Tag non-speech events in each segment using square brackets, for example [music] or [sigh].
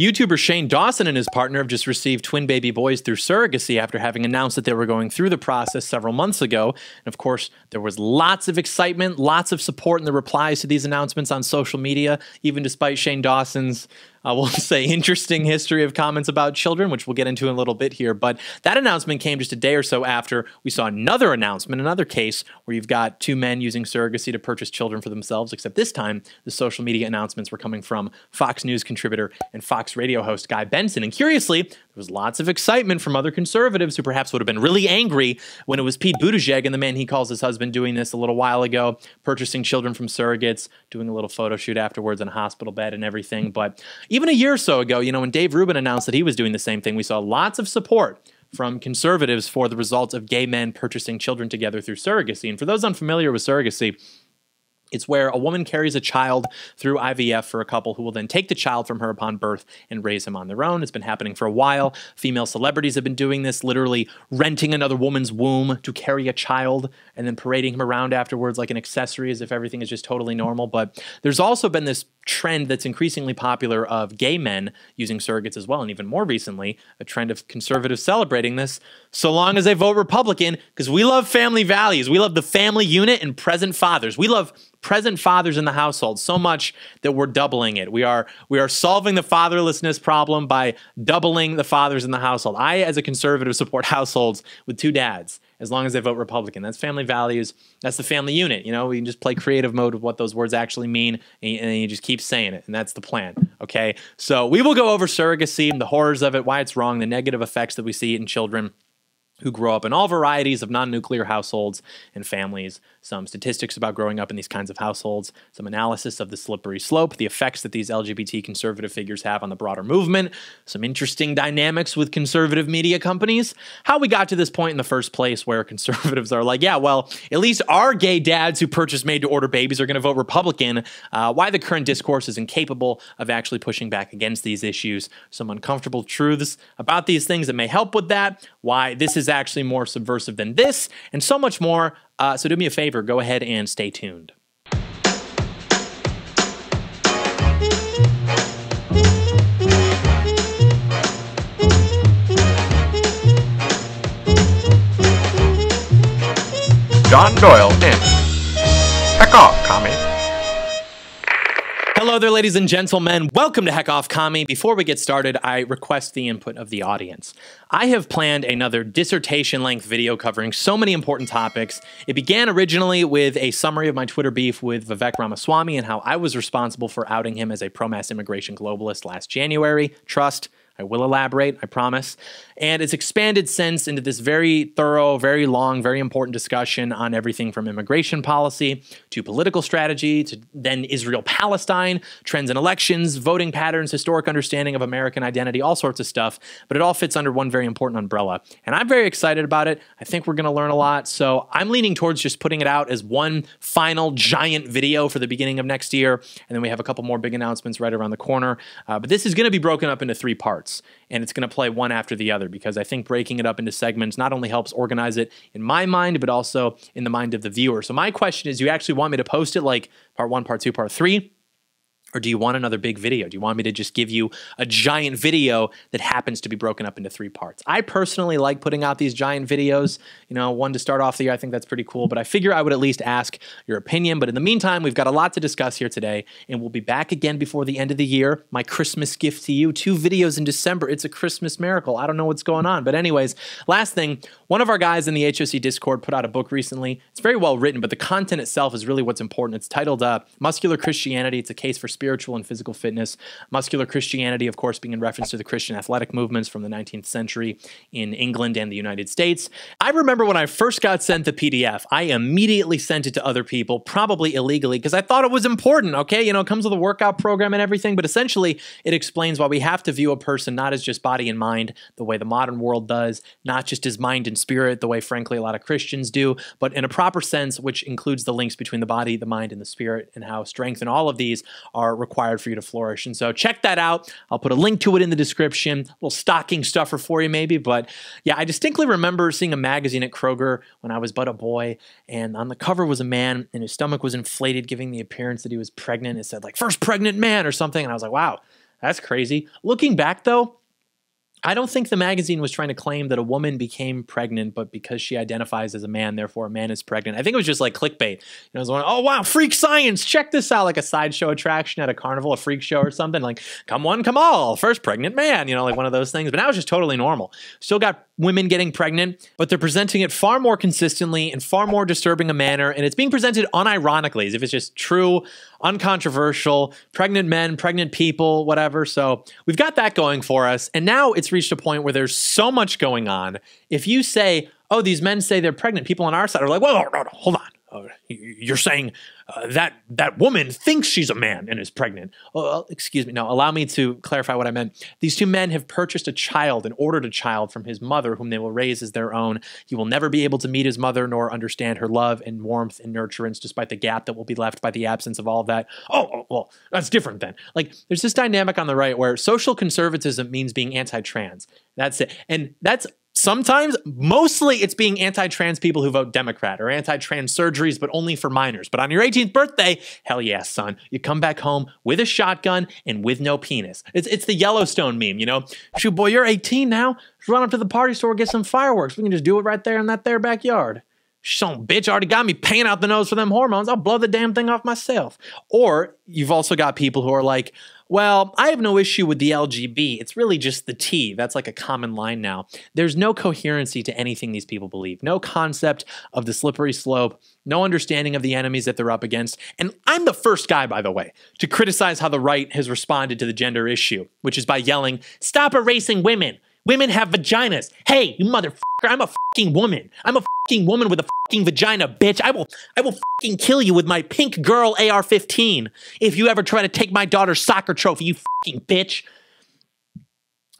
YouTuber Shane Dawson and his partner have just received twin baby boys through surrogacy after having announced that they were going through the process several months ago. And of course, there was lots of excitement, lots of support in the replies to these announcements on social media, even despite Shane Dawson's I will [laughs] say, interesting history of comments about children, which we'll get into in a little bit here. But that announcement came just a day or so after we saw another announcement, another case where you've got two men using surrogacy to purchase children for themselves, except this time the social media announcements were coming from Fox News contributor and Fox radio host Guy Benson. And curiously, there was lots of excitement from other conservatives who perhaps would have been really angry when it was Pete Buttigieg and the man he calls his husband doing this a little while ago, purchasing children from surrogates, doing a little photo shoot afterwards in a hospital bed and everything. But even a year or so ago, you know, when Dave Rubin announced that he was doing the same thing, we saw lots of support from conservatives for the results of gay men purchasing children together through surrogacy. And for those unfamiliar with surrogacy, it's where a woman carries a child through IVF for a couple who will then take the child from her upon birth and raise him on their own. It's been happening for a while. Female celebrities have been doing this, literally renting another woman's womb to carry a child and then parading him around afterwards like an accessory as if everything is just totally normal. But there's also been this trend that's increasingly popular of gay men using surrogates as well. And even more recently, a trend of conservatives celebrating this so long as they vote Republican because we love family values. We love the family unit and present fathers. We love present fathers in the household so much that we're doubling it. We are we are solving the fatherlessness problem by doubling the fathers in the household. I as a conservative support [laughs] households with two dads as long as they vote Republican. That's family values. That's the family unit. You know, we can just play creative mode with what those words actually mean, and, and you just keep saying it, and that's the plan. Okay, so we will go over surrogacy, and the horrors of it, why it's wrong, the negative effects that we see in children who grow up in all varieties of non nuclear households and families, some statistics about growing up in these kinds of households, some analysis of the slippery slope, the effects that these LGBT conservative figures have on the broader movement, some interesting dynamics with conservative media companies, how we got to this point in the first place where [laughs] conservatives are like, yeah, well, at least our gay dads who purchase made to order babies are going to vote Republican, uh, why the current discourse is incapable of actually pushing back against these issues, some uncomfortable truths about these things that may help with that, why this is actually more subversive than this, and so much more. Uh, so do me a favor, go ahead and stay tuned. John Doyle in. There, ladies and gentlemen. Welcome to Heck Off Commie. Before we get started, I request the input of the audience. I have planned another dissertation length video covering so many important topics. It began originally with a summary of my Twitter beef with Vivek Ramaswamy and how I was responsible for outing him as a pro mass immigration globalist last January. Trust, I will elaborate, I promise. And it's expanded since into this very thorough, very long, very important discussion on everything from immigration policy to political strategy to then Israel Palestine, trends in elections, voting patterns, historic understanding of American identity, all sorts of stuff. But it all fits under one very important umbrella. And I'm very excited about it. I think we're going to learn a lot. So I'm leaning towards just putting it out as one final giant video for the beginning of next year. And then we have a couple more big announcements right around the corner. Uh, but this is going to be broken up into three parts and it's going to play one after the other because I think breaking it up into segments not only helps organize it in my mind, but also in the mind of the viewer. So, my question is you actually want me to post it like part one, part two, part three? Or do you want another big video? Do you want me to just give you a giant video that happens to be broken up into three parts? I personally like putting out these giant videos. You know, one to start off the year, I think that's pretty cool, but I figure I would at least ask your opinion. But in the meantime, we've got a lot to discuss here today, and we'll be back again before the end of the year. My Christmas gift to you two videos in December. It's a Christmas miracle. I don't know what's going on. But, anyways, last thing, one of our guys in the HOC Discord put out a book recently. It's very well written, but the content itself is really what's important. It's titled uh, Muscular Christianity. It's a case for spiritual and physical fitness. Muscular Christianity, of course, being in reference to the Christian athletic movements from the 19th century in England and the United States. I remember when I first got sent the PDF, I immediately sent it to other people, probably illegally, because I thought it was important. Okay, you know, it comes with a workout program and everything, but essentially it explains why we have to view a person not as just body and mind, the way the modern world does, not just as mind and spirit, the way, frankly, a lot of Christians do, but in a proper sense, which includes the links between the body, the mind, and the spirit, and how strength and all of these are required required for you to flourish. And so check that out. I'll put a link to it in the description. A little stocking stuffer for you, maybe. But yeah, I distinctly remember seeing a magazine at Kroger when I was but a boy, and on the cover was a man, and his stomach was inflated, giving the appearance that he was pregnant. It said like first pregnant man or something, and I was like, wow That's crazy. Looking back though, I don't think the magazine was trying to claim that a woman became pregnant, but because she identifies as a man, therefore a man is pregnant. I think it was just like clickbait. You know, it was one, oh wow, freak science, check this out, like a sideshow attraction at a carnival, a freak show or something. Like, come one, come all, first pregnant man, you know, like one of those things. But now it's just totally normal. Still got women getting pregnant, but they're presenting it far more consistently in far more disturbing a manner, and it's being presented unironically, as if it's just true, uncontroversial, pregnant men, pregnant people, whatever. So we've got that going for us, and now it's reached a point where there's so much going on. If you say, "Oh, these men say they're pregnant," people on our side are like, "Whoa, no, hold on." Uh, you're saying uh, that that woman thinks she's a man and is pregnant. Oh, excuse me. No, allow me to clarify what I meant. These two men have purchased a child and ordered a child from his mother, whom they will raise as their own. He will never be able to meet his mother nor understand her love and warmth and nurturance, despite the gap that will be left by the absence of all of that. Oh, oh well, that's different then. Like, there's this dynamic on the right where social conservatism means being anti-trans. That's it, and that's Sometimes, mostly, it's being anti trans people who vote Democrat or anti trans surgeries, but only for minors. But on your 18th birthday, hell yeah, son, you come back home with a shotgun and with no penis. It's, it's the Yellowstone meme, you know? Shoot, boy, you're 18 now. Run up to the party store, get some fireworks. We can just do it right there in that there backyard. Some bitch already got me paying out the nose for them hormones. I'll blow the damn thing off myself. Or you've also got people who are like, well, I have no issue with the LGB. It's really just the T. That's like a common line now. There's no coherency to anything these people believe, no concept of the slippery slope, no understanding of the enemies that they're up against. And I'm the first guy, by the way, to criticize how the right has responded to the gender issue, which is by yelling, Stop erasing women. Women have vaginas. Hey, you motherfucker, I'm a fucking woman. I'm a fucking woman with a fucking vagina, bitch. I will I will fucking kill you with my pink girl AR-15 if you ever try to take my daughter's soccer trophy, you fucking bitch.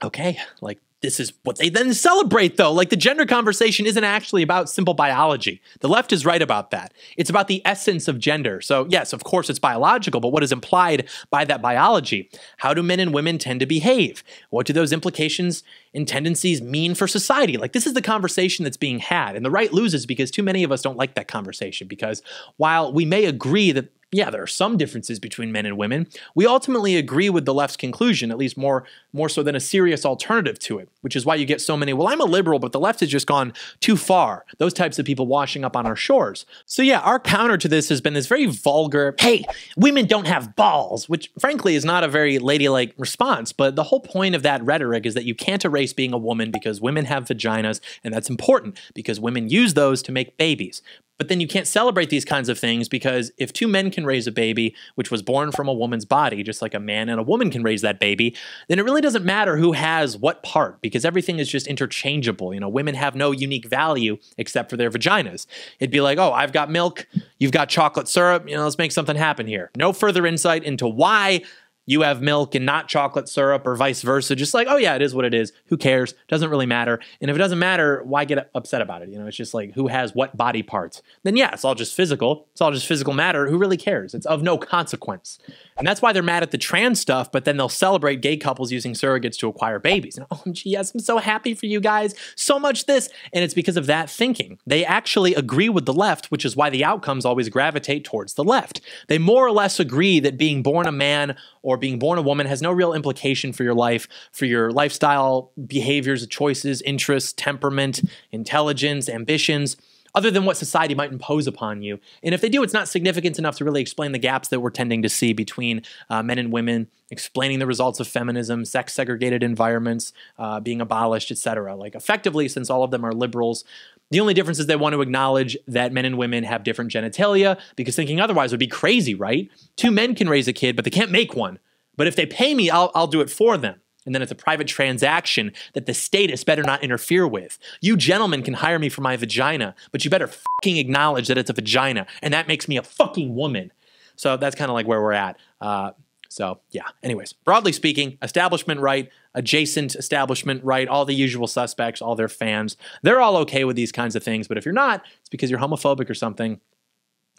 Okay, like this is what they then celebrate, though. Like the gender conversation isn't actually about simple biology. The left is right about that. It's about the essence of gender. So, yes, of course, it's biological, but what is implied by that biology? How do men and women tend to behave? What do those implications and tendencies mean for society? Like, this is the conversation that's being had. And the right loses because too many of us don't like that conversation. Because while we may agree that yeah, there are some differences between men and women. We ultimately agree with the left's conclusion, at least more more so than a serious alternative to it, which is why you get so many, well, I'm a liberal, but the left has just gone too far. Those types of people washing up on our shores. So yeah, our counter to this has been this very vulgar, hey, women don't have balls, which frankly is not a very ladylike response, but the whole point of that rhetoric is that you can't erase being a woman because women have vaginas, and that's important because women use those to make babies. But then you can't celebrate these kinds of things because if two men can raise a baby, which was born from a woman's body, just like a man and a woman can raise that baby, then it really doesn't matter who has what part because everything is just interchangeable. You know, women have no unique value except for their vaginas. It'd be like, oh, I've got milk, you've got chocolate syrup, you know, let's make something happen here. No further insight into why you have milk and not chocolate syrup or vice versa. Just like, oh yeah, it is what it is. Who cares? Doesn't really matter. And if it doesn't matter, why get upset about it? You know, it's just like who has what body parts. Then yeah, it's all just physical. It's all just physical matter. Who really cares? It's of no consequence. And that's why they're mad at the trans stuff, but then they'll celebrate gay couples using surrogates to acquire babies. And oh, [laughs] yes, I'm so happy for you guys. So much this. And it's because of that thinking. They actually agree with the left, which is why the outcomes always gravitate towards the left. They more or less agree that being born a man or being born a woman has no real implication for your life, for your lifestyle, behaviors, choices, interests, temperament, intelligence, ambitions other than what society might impose upon you. And if they do, it's not significant enough to really explain the gaps that we're tending to see between uh, men and women, explaining the results of feminism, sex segregated environments uh, being abolished, etc. Like effectively, since all of them are liberals, the only difference is they want to acknowledge that men and women have different genitalia because thinking otherwise would be crazy, right? Two men can raise a kid, but they can't make one. But if they pay me, I'll, I'll do it for them. And then it's a private transaction that the status better not interfere with. You gentlemen can hire me for my vagina, but you better fucking acknowledge that it's a vagina, and that makes me a fucking woman. So that's kind of like where we're at. Uh, so yeah. Anyways, broadly speaking, establishment right, adjacent establishment right, all the usual suspects, all their fans, they're all okay with these kinds of things. But if you're not, it's because you're homophobic or something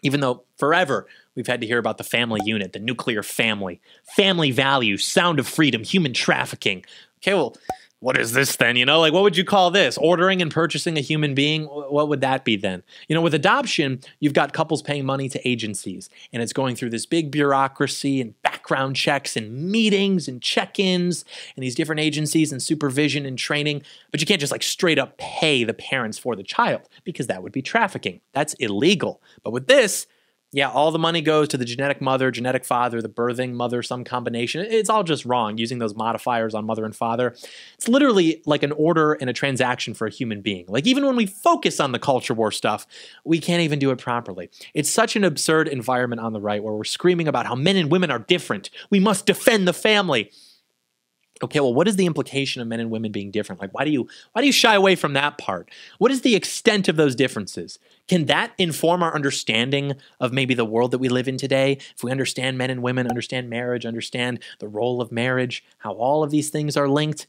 even though forever we've had to hear about the family unit, the nuclear family, family values, sound of freedom, human trafficking. Okay, well, what is this then? You know, like what would you call this? Ordering and purchasing a human being? What would that be then? You know, with adoption, you've got couples paying money to agencies and it's going through this big bureaucracy and background checks and meetings and check ins and these different agencies and supervision and training. But you can't just like straight up pay the parents for the child because that would be trafficking. That's illegal. But with this, yeah, all the money goes to the genetic mother, genetic father, the birthing mother, some combination. It's all just wrong using those modifiers on mother and father. It's literally like an order and a transaction for a human being. Like, even when we focus on the culture war stuff, we can't even do it properly. It's such an absurd environment on the right where we're screaming about how men and women are different. We must defend the family okay well what is the implication of men and women being different? Like why do you why do you shy away from that part? What is the extent of those differences? Can that inform our understanding of maybe the world that we live in today? If we understand men and women understand marriage understand the role of marriage how all of these things are linked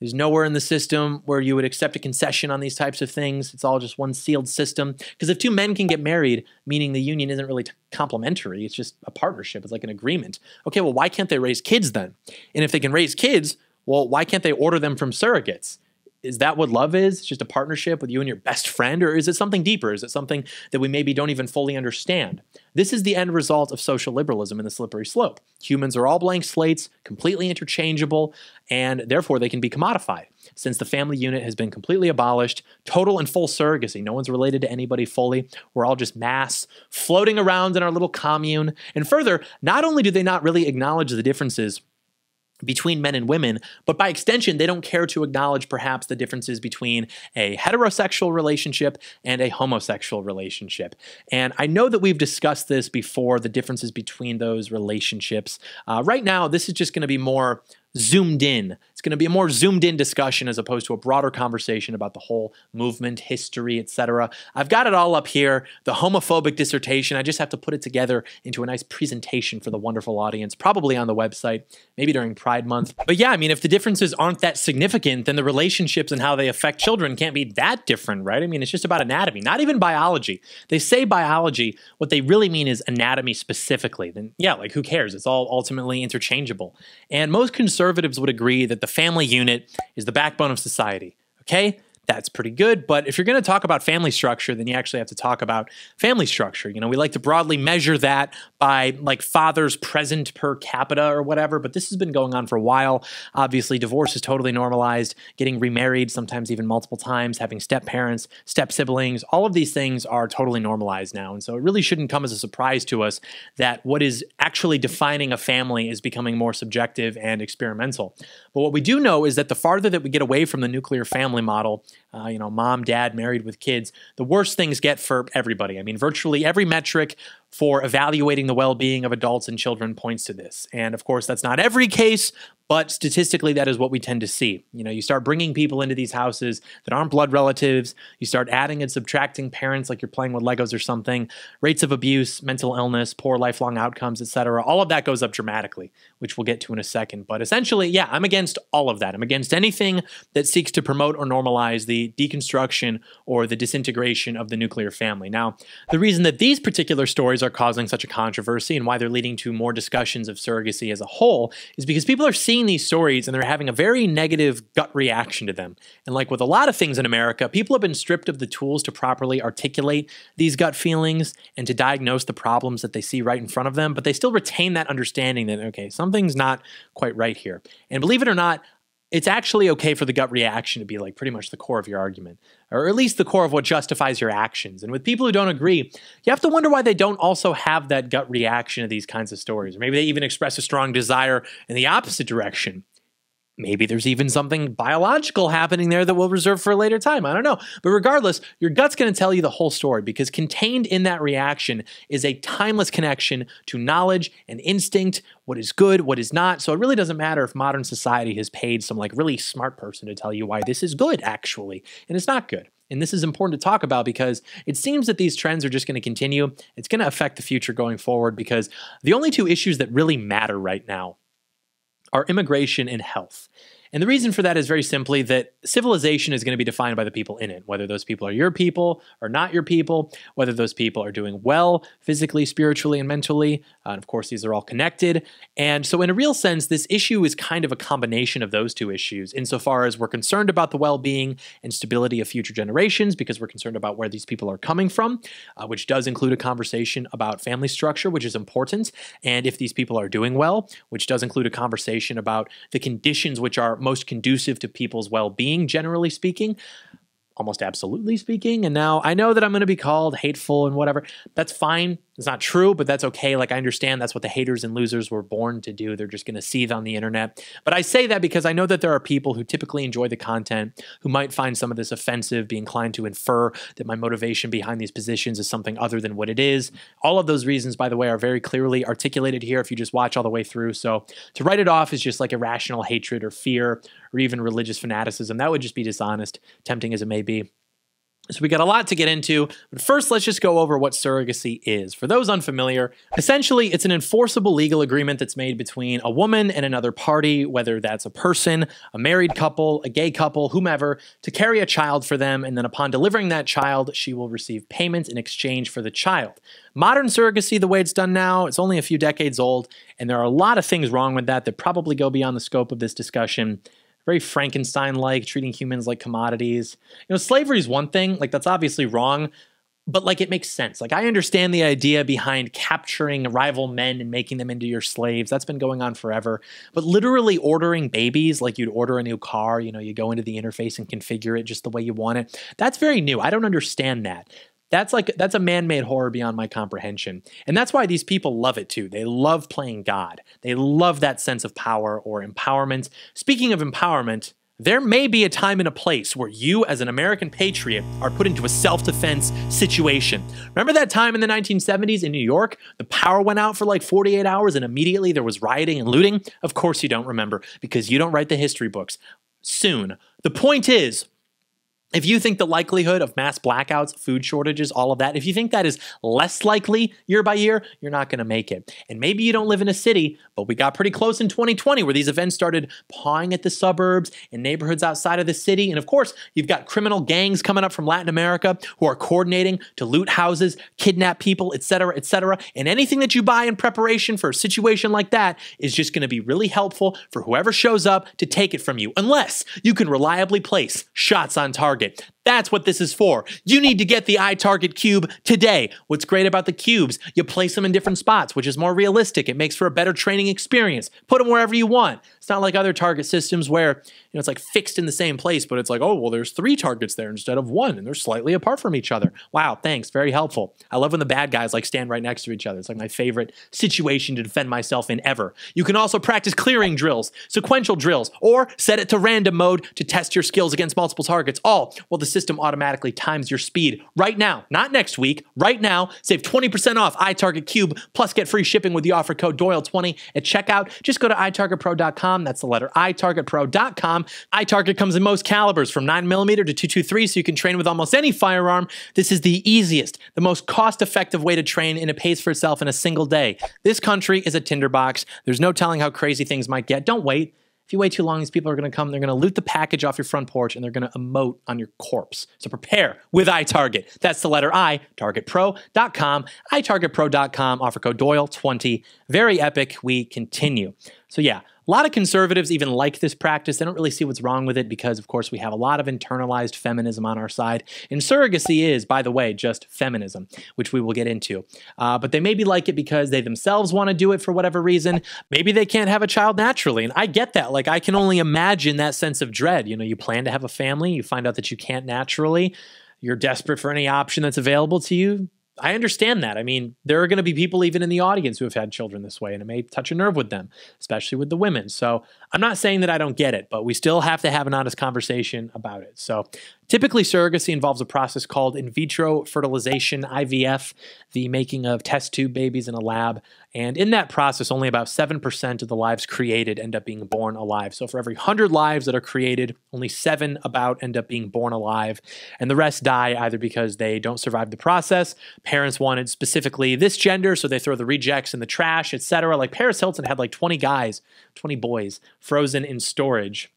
there's nowhere in the system where you would accept a concession on these types of things. It's all just one sealed system. Because if two men can get married, meaning the union isn't really complementary, it's just a partnership, it's like an agreement. Okay, well, why can't they raise kids then? And if they can raise kids, well, why can't they order them from surrogates? is that what love is? It's just a partnership with you and your best friend? Or is it something deeper? Is it something that we maybe don't even fully understand? This is the end result of social liberalism in the slippery slope. Humans are all blank slates, completely interchangeable, and therefore they can be commodified. Since the family unit has been completely abolished, total and full surrogacy, no one's related to anybody fully. We're all just mass floating around in our little commune. And further, not only do they not really acknowledge the differences between men and women, but by extension, they don't care to acknowledge perhaps the differences between a heterosexual relationship and a homosexual relationship. And I know that we've discussed this before the differences between those relationships. Uh, right now, this is just going to be more zoomed in. It's going to be a more zoomed in discussion as opposed to a broader conversation about the whole movement, history, etc. I've got it all up here, the homophobic dissertation. I just have to put it together into a nice presentation for the wonderful audience, probably on the website, maybe during Pride Month. But yeah, I mean, if the differences aren't that significant, then the relationships and how they affect children can't be that different, right? I mean, it's just about anatomy, not even biology. They say biology, what they really mean is anatomy specifically. Then yeah, like who cares? It's all ultimately interchangeable. And most conservatives conservatives would agree that the family unit is the backbone of society. Okay? That's pretty good. But if you're going to talk about family structure, then you actually have to talk about family structure. You know, we like to broadly measure that by like fathers present per capita or whatever, but this has been going on for a while. Obviously, divorce is totally normalized, getting remarried, sometimes even multiple times, having step parents, step siblings, all of these things are totally normalized now. And so it really shouldn't come as a surprise to us that what is actually defining a family is becoming more subjective and experimental. But what we do know is that the farther that we get away from the nuclear family model, uh, you know, mom, dad, married with kids, the worse things get for everybody. I mean, virtually every metric for evaluating the well being of adults and children points to this. And of course, that's not every case, but statistically, that is what we tend to see. You know, you start bringing people into these houses that aren't blood relatives, you start adding and subtracting parents like you're playing with Legos or something, rates of abuse, mental illness, poor lifelong outcomes, etc. All of that goes up dramatically, which we'll get to in a second. But essentially, yeah, I'm against all of that. I'm against anything that seeks to promote or normalize the deconstruction or the disintegration of the nuclear family. Now, the reason that these particular stories are causing such a controversy and why they're leading to more discussions of surrogacy as a whole is because people are seeing these stories and they're having a very negative gut reaction to them. And like with a lot of things in America, people have been stripped of the tools to properly articulate these gut feelings and to diagnose the problems that they see right in front of them, but they still retain that understanding that, okay, something's not quite right here. And believe it or not, it's actually okay for the gut reaction to be like pretty much the core of your argument, or at least the core of what justifies your actions. And with people who don't agree, you have to wonder why they don't also have that gut reaction to these kinds of stories. Or maybe they even express a strong desire in the opposite direction. Maybe there's even something biological happening there that we'll reserve for a later time. I don't know. But regardless, your gut's going to tell you the whole story because contained in that reaction is a timeless connection to knowledge and instinct, what is good, what is not. So it really doesn't matter if modern society has paid some like really smart person to tell you why this is good, actually, and it's not good. And this is important to talk about because it seems that these trends are just going to continue. It's going to affect the future going forward because the only two issues that really matter right now are immigration and health. And the reason for that is very simply that civilization is going to be defined by the people in it, whether those people are your people or not your people, whether those people are doing well physically, spiritually, and mentally. Uh, and of course, these are all connected. And so, in a real sense, this issue is kind of a combination of those two issues, insofar as we're concerned about the well being and stability of future generations because we're concerned about where these people are coming from, uh, which does include a conversation about family structure, which is important, and if these people are doing well, which does include a conversation about the conditions which are most conducive to people's well being, generally speaking almost absolutely speaking. And now I know that I'm going to be called hateful and whatever. That's fine. It's not true, but that's okay. Like, I understand that's what the haters and losers were born to do. They're just going to seethe on the internet. But I say that because I know that there are people who typically enjoy the content who might find some of this offensive, be inclined to infer that my motivation behind these positions is something other than what it is. All of those reasons, by the way, are very clearly articulated here if you just watch all the way through. So to write it off is just like irrational hatred or fear or even religious fanaticism, that would just be dishonest, tempting as it may be. So we got a lot to get into, but first let's just go over what surrogacy is. For those unfamiliar, essentially it's an enforceable legal agreement that's made between a woman and another party, whether that's a person, a married couple, a gay couple, whomever, to carry a child for them, and then upon delivering that child, she will receive payments in exchange for the child. Modern surrogacy, the way it's done now, it's only a few decades old, and there are a lot of things wrong with that that probably go beyond the scope of this discussion very Frankenstein like, treating humans like commodities. You know, slavery is one thing, like, that's obviously wrong, but like, it makes sense. Like, I understand the idea behind capturing rival men and making them into your slaves. That's been going on forever. But literally ordering babies, like you'd order a new car, you know, you go into the interface and configure it just the way you want it, that's very new. I don't understand that. That's like that's a man-made horror beyond my comprehension. And that's why these people love it too. They love playing God. They love that sense of power or empowerment. Speaking of empowerment, there may be a time and a place where you, as an American patriot, are put into a self defense situation. Remember that time in the 1970s in New York? The power went out for like 48 hours and immediately there was rioting and looting? Of course you don't remember because you don't write the history books. Soon. The point is, if you think the likelihood of mass blackouts, food shortages, all of that, if you think that is less likely year by year, you're not going to make it. And maybe you don't live in a city, but we got pretty close in 2020 where these events started pawing at the suburbs and neighborhoods outside of the city. And of course, you've got criminal gangs coming up from Latin America who are coordinating to loot houses, kidnap people, etc., etc. And anything that you buy in preparation for a situation like that is just going to be really helpful for whoever shows up to take it from you, unless you can reliably place shots on target target. That's what this is for. You need to get the iTarget Cube today. What's great about the cubes, you place them in different spots, which is more realistic. It makes for a better training experience. Put them wherever you want. It's not like other target systems where, you know, it's like fixed in the same place, but it's like, oh, well, there's three targets there instead of one, and they're slightly apart from each other. Wow, thanks. Very helpful. I love when the bad guys like stand right next to each other. It's like my favorite situation to defend myself in ever. You can also practice clearing drills, sequential drills, or set it to random mode to test your skills against multiple targets, all while the system automatically times your speed right now, not next week, right now. Save 20% off iTarget Cube, plus get free shipping with the offer code Doyle20 at checkout. Just go to itargetpro.com. That's the letter itargetpro.com. iTarget comes in most calibers from 9mm to 223, so you can train with almost any firearm. This is the easiest, the most cost effective way to train, and it pays for itself in a single day. This country is a tinderbox. There's no telling how crazy things might get. Don't wait. If you wait too long, these people are going to come, they're going to loot the package off your front porch, and they're going to emote on your corpse. So prepare with iTarget. That's the letter I, targetpro.com, itargetpro.com, offer code Doyle20. Very epic. We continue. So, yeah, a lot of conservatives even like this practice. They don't really see what's wrong with it because, of course, we have a lot of internalized feminism on our side. And surrogacy is, by the way, just feminism, which we will get into. Uh, but they maybe like it because they themselves want to do it for whatever reason. Maybe they can't have a child naturally. And I get that. Like, I can only imagine that sense of dread. You know, you plan to have a family, you find out that you can't naturally. You're desperate for any option that's available to you I understand that. I mean, there are going to be people even in the audience who have had children this way, and it may touch a nerve with them, especially with the women. So I'm not saying that I don't get it, but we still have to have an honest conversation about it. So Typically, surrogacy involves a process called in vitro fertilization, IVF, the making of test tube babies in a lab. And in that process, only about 7% of the lives created end up being born alive. So for every 100 lives that are created, only seven about end up being born alive. And the rest die either because they don't survive the process, parents wanted specifically this gender, so they throw the rejects in the trash, etc. Like Paris Hilton had like 20 guys, 20 boys frozen in storage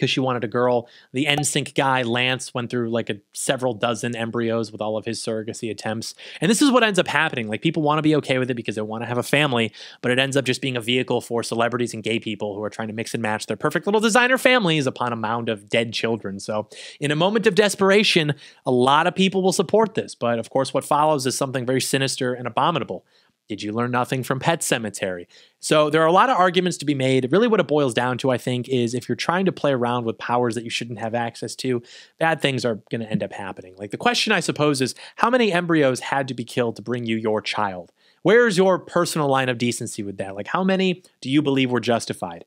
because she wanted a girl. The NSYNC guy, Lance, went through like a several dozen embryos with all of his surrogacy attempts. And this is what ends up happening. Like people want to be okay with it because they want to have a family, but it ends up just being a vehicle for celebrities and gay people who are trying to mix and match their perfect little designer families upon a mound of dead children. So, in a moment of desperation, a lot of people will support this. But of course, what follows is something very sinister and abominable. Did you learn nothing from Pet Sematary? So there are a lot of arguments to be made. Really, what it boils down to, I think, is if you're trying to play around with powers that you shouldn't have access to, bad things are going to end up happening. Like the question, I suppose, is how many embryos had to be killed to bring you your child? Where's your personal line of decency with that? Like, how many do you believe were justified?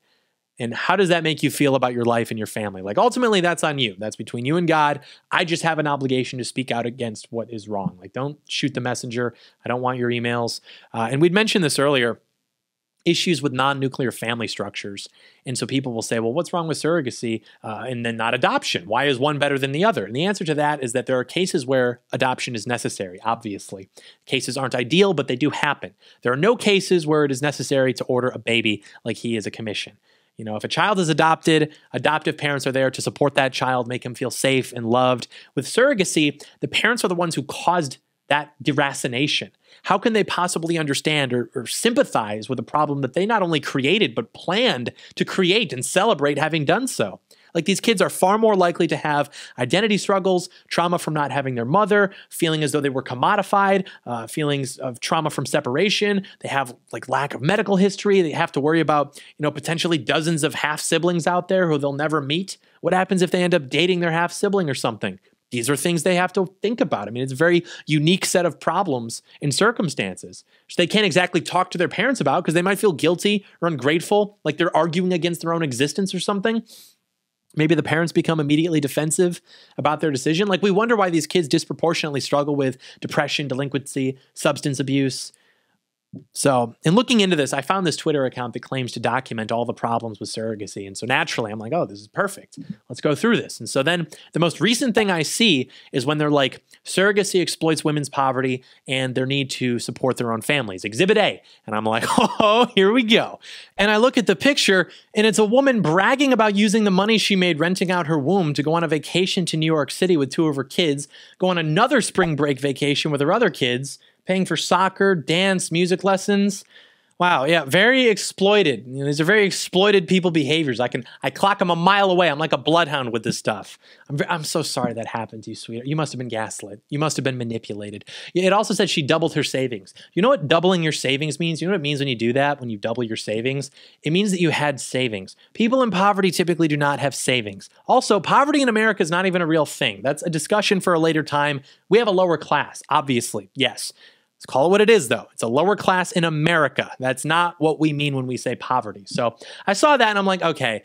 And how does that make you feel about your life and your family? Like, ultimately, that's on you. That's between you and God. I just have an obligation to speak out against what is wrong. Like, don't shoot the messenger. I don't want your emails. Uh, and we'd mentioned this earlier issues with non nuclear family structures. And so people will say, well, what's wrong with surrogacy uh, and then not adoption? Why is one better than the other? And the answer to that is that there are cases where adoption is necessary, obviously. Cases aren't ideal, but they do happen. There are no cases where it is necessary to order a baby like he is a commission. You know, if a child is adopted, adoptive parents are there to support that child, make him feel safe and loved. With surrogacy, the parents are the ones who caused that deracination. How can they possibly understand or, or, sympathize with a problem that they not only created, but planned to create and celebrate having done so? Like these kids are far more likely to have identity struggles, trauma from not having their mother, feeling as though they were commodified, uh, feelings of trauma from separation. They have like lack of medical history. They have to worry about, you know, potentially dozens of half siblings out there who they'll never meet. What happens if they end up dating their half sibling or something? These are things they have to think about. I mean, it's a very unique set of problems and circumstances. which they can't exactly talk to their parents about because they might feel guilty or ungrateful, like they're arguing against their own existence or something. Maybe the parents become immediately defensive about their decision. Like, we wonder why these kids disproportionately struggle with depression, delinquency, substance abuse, so, in looking into this, I found this Twitter account that claims to document all the problems with surrogacy. And so naturally, I'm like, oh, this is perfect. Let's go through this. And so then the most recent thing I see is when they're like, surrogacy exploits women's poverty and their need to support their own families. Exhibit A. And I'm like, [laughs] oh, here we go. And I look at the picture, and it's a woman bragging about using the money she made renting out her womb to go on a vacation to New York City with two of her kids, go on another spring break vacation with her other kids paying for soccer, dance, music lessons. Wow, yeah, very exploited. You know, these are very exploited people behaviors. I can I clock them a mile away. I'm like a bloodhound with this stuff. I'm I'm so sorry that happened to you, sweetheart. You must have been gaslit. You must have been manipulated. It also said she doubled her savings. You know what doubling your savings means? You know what it means when you do that? When you double your savings, it means that you had savings. People in poverty typically do not have savings. Also, poverty in America is not even a real thing. That's a discussion for a later time. We have a lower class, obviously. Yes. Let's call it what it is, though. It's a lower class in America. That's not what we mean when we say poverty. So I saw that and I'm like, okay,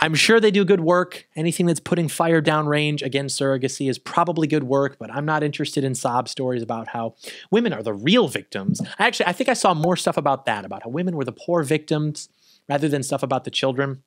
I'm sure they do good work. Anything that's putting fire downrange against surrogacy is probably good work, but I'm not interested in sob stories about how women are the real victims. I actually, I think I saw more stuff about that, about how women were the poor victims rather than stuff about the children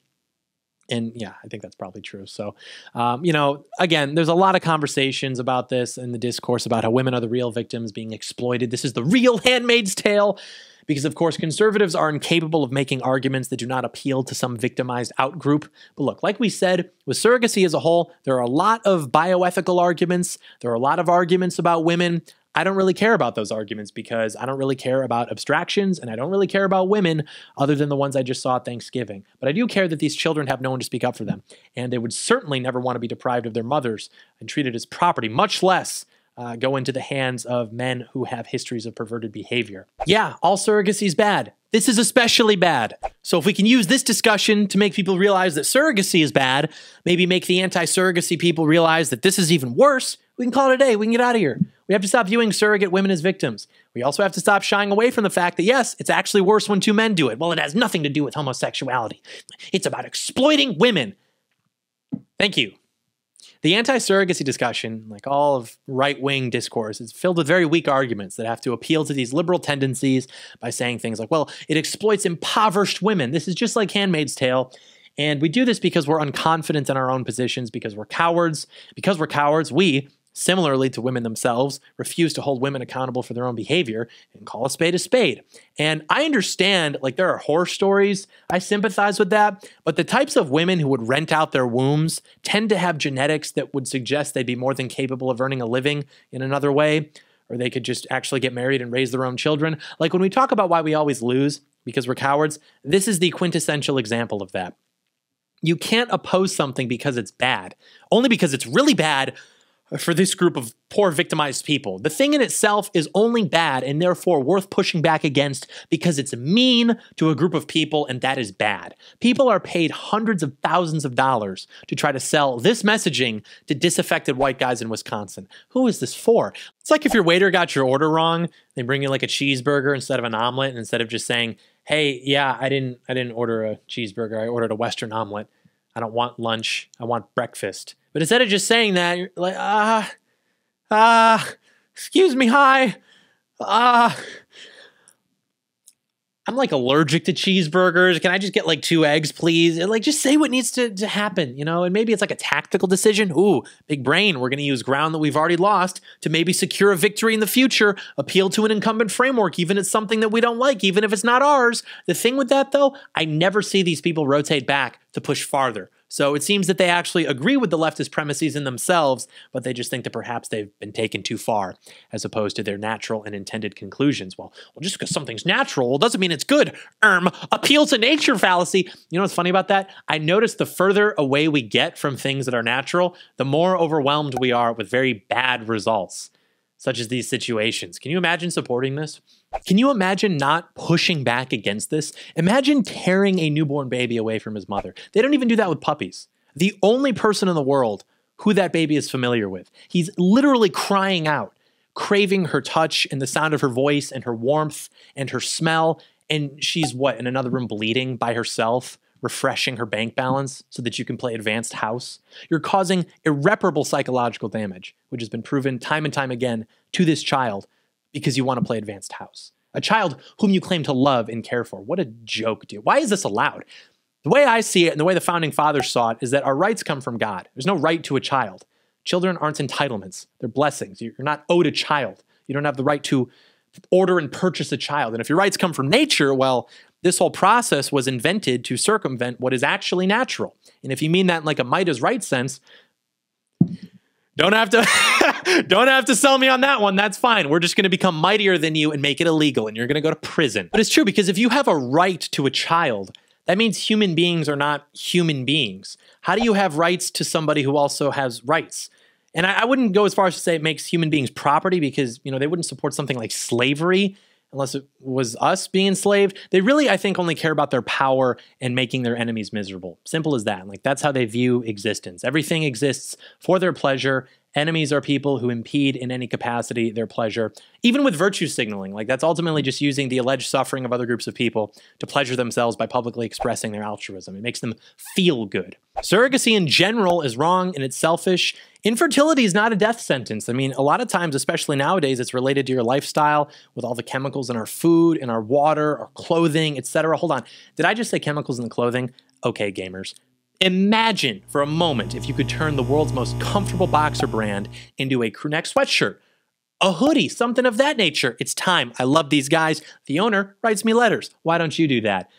and yeah, I think that's probably true. So, um, you know, again, there's a lot of conversations about this in the discourse about how women are the real victims being exploited. This is the real Handmaid's Tale. Because, of course, conservatives are incapable of making arguments that do not appeal to some victimized outgroup. But look, like we said, with surrogacy as a whole, there are a lot of bioethical arguments. There are a lot of arguments about women. I don't really care about those arguments because I don't really care about abstractions and I don't really care about women other than the ones I just saw at Thanksgiving. But I do care that these children have no one to speak up for them. And they would certainly never want to be deprived of their mothers and treated as property, much less uh, go into the hands of men who have histories of perverted behavior. Yeah, all surrogacy is bad. This is especially bad. So, if we can use this discussion to make people realize that surrogacy is bad, maybe make the anti surrogacy people realize that this is even worse, we can call it a day. We can get out of here. We have to stop viewing surrogate women as victims. We also have to stop shying away from the fact that, yes, it's actually worse when two men do it. Well, it has nothing to do with homosexuality, it's about exploiting women. Thank you. The anti surrogacy discussion, like all of right wing discourse, is filled with very weak arguments that have to appeal to these liberal tendencies by saying things like, well, it exploits impoverished women. This is just like Handmaid's Tale. And we do this because we're unconfident in our own positions, because we're cowards. Because we're cowards, we, similarly to women themselves, refuse to hold women accountable for their own behavior and call a spade a spade. And I understand, like, there are horror stories. I sympathize with that. But the types of women who would rent out their wombs tend to have genetics that would suggest they'd be more than capable of earning a living in another way, or they could just actually get married and raise their own children. Like, when we talk about why we always lose because we're cowards, this is the quintessential example of that. You can't oppose something because it's bad, only because it's really bad for this group of poor victimized people. The thing in itself is only bad and therefore worth pushing back against because it's mean to a group of people and that is bad. People are paid hundreds of thousands of dollars to try to sell this messaging to disaffected white guys in Wisconsin. Who is this for? It's like if your waiter got your order wrong, they bring you like a cheeseburger instead of an omelet and instead of just saying, "Hey, yeah, I didn't I didn't order a cheeseburger. I ordered a western omelet. I don't want lunch. I want breakfast." But instead of just saying that, you're like, ah, ah, excuse me, hi, ah. I'm like allergic to cheeseburgers. Can I just get like two eggs, please? And like, just say what needs to, to happen, you know? And maybe it's like a tactical decision. Ooh, big brain. We're going to use ground that we've already lost to maybe secure a victory in the future, appeal to an incumbent framework, even if it's something that we don't like, even if it's not ours. The thing with that, though, I never see these people rotate back to push farther. So it seems that they actually agree with the leftist premises in themselves, but they just think that perhaps they've been taken too far as opposed to their natural and intended conclusions. Well, well just because something's natural doesn't mean it's good. Erm, appeal to nature fallacy. You know what's funny about that? I notice the further away we get from things that are natural, the more overwhelmed we are with very bad results, such as these situations. Can you imagine supporting this? Can you imagine not pushing back against this? Imagine tearing a newborn baby away from his mother. They don't even do that with puppies. The only person in the world who that baby is familiar with. He's literally crying out, craving her touch and the sound of her voice and her warmth and her smell. And she's what, in another room bleeding by herself, refreshing her bank balance so that you can play advanced house? You're causing irreparable psychological damage, which has been proven time and time again to this child because you want to play advanced house. A child whom you claim to love and care for. What a joke, dude. Why is this allowed? The way I see it and the way the founding fathers saw it is that our rights come from God. There's no right to a child. Children aren't entitlements, they're blessings. You're not owed a child. You don't have the right to order and purchase a child. And if your rights come from nature, well, this whole process was invented to circumvent what is actually natural. And if you mean that in like a Midas right sense, don't have to [laughs] don't have to sell me on that one. That's fine. We're just going to become mightier than you and make it illegal and you're going to go to prison. But it's true because if you have a right to a child, that means human beings are not human beings. How do you have rights to somebody who also has rights? And I, I wouldn't go as far as to say it makes human beings property because, you know, they wouldn't support something like slavery unless it was us being enslaved. They really, I think, only care about their power and making their enemies miserable. Simple as that. Like that's how they view existence. Everything exists for their pleasure. Enemies are people who impede in any capacity their pleasure, even with virtue signaling. Like that's ultimately just using the alleged suffering of other groups of people to pleasure themselves by publicly expressing their altruism. It makes them feel good. Surrogacy in general is wrong and it's selfish. Infertility is not a death sentence. I mean, a lot of times, especially nowadays, it's related to your lifestyle with all the chemicals in our food, in our water, our clothing, etc. Hold on. Did I just say chemicals in the clothing? Okay, gamers. Imagine for a moment if you could turn the world's most comfortable boxer brand into a crew neck sweatshirt, a hoodie, something of that nature. It's time. I love these guys. The owner writes me letters. Why don't you do that?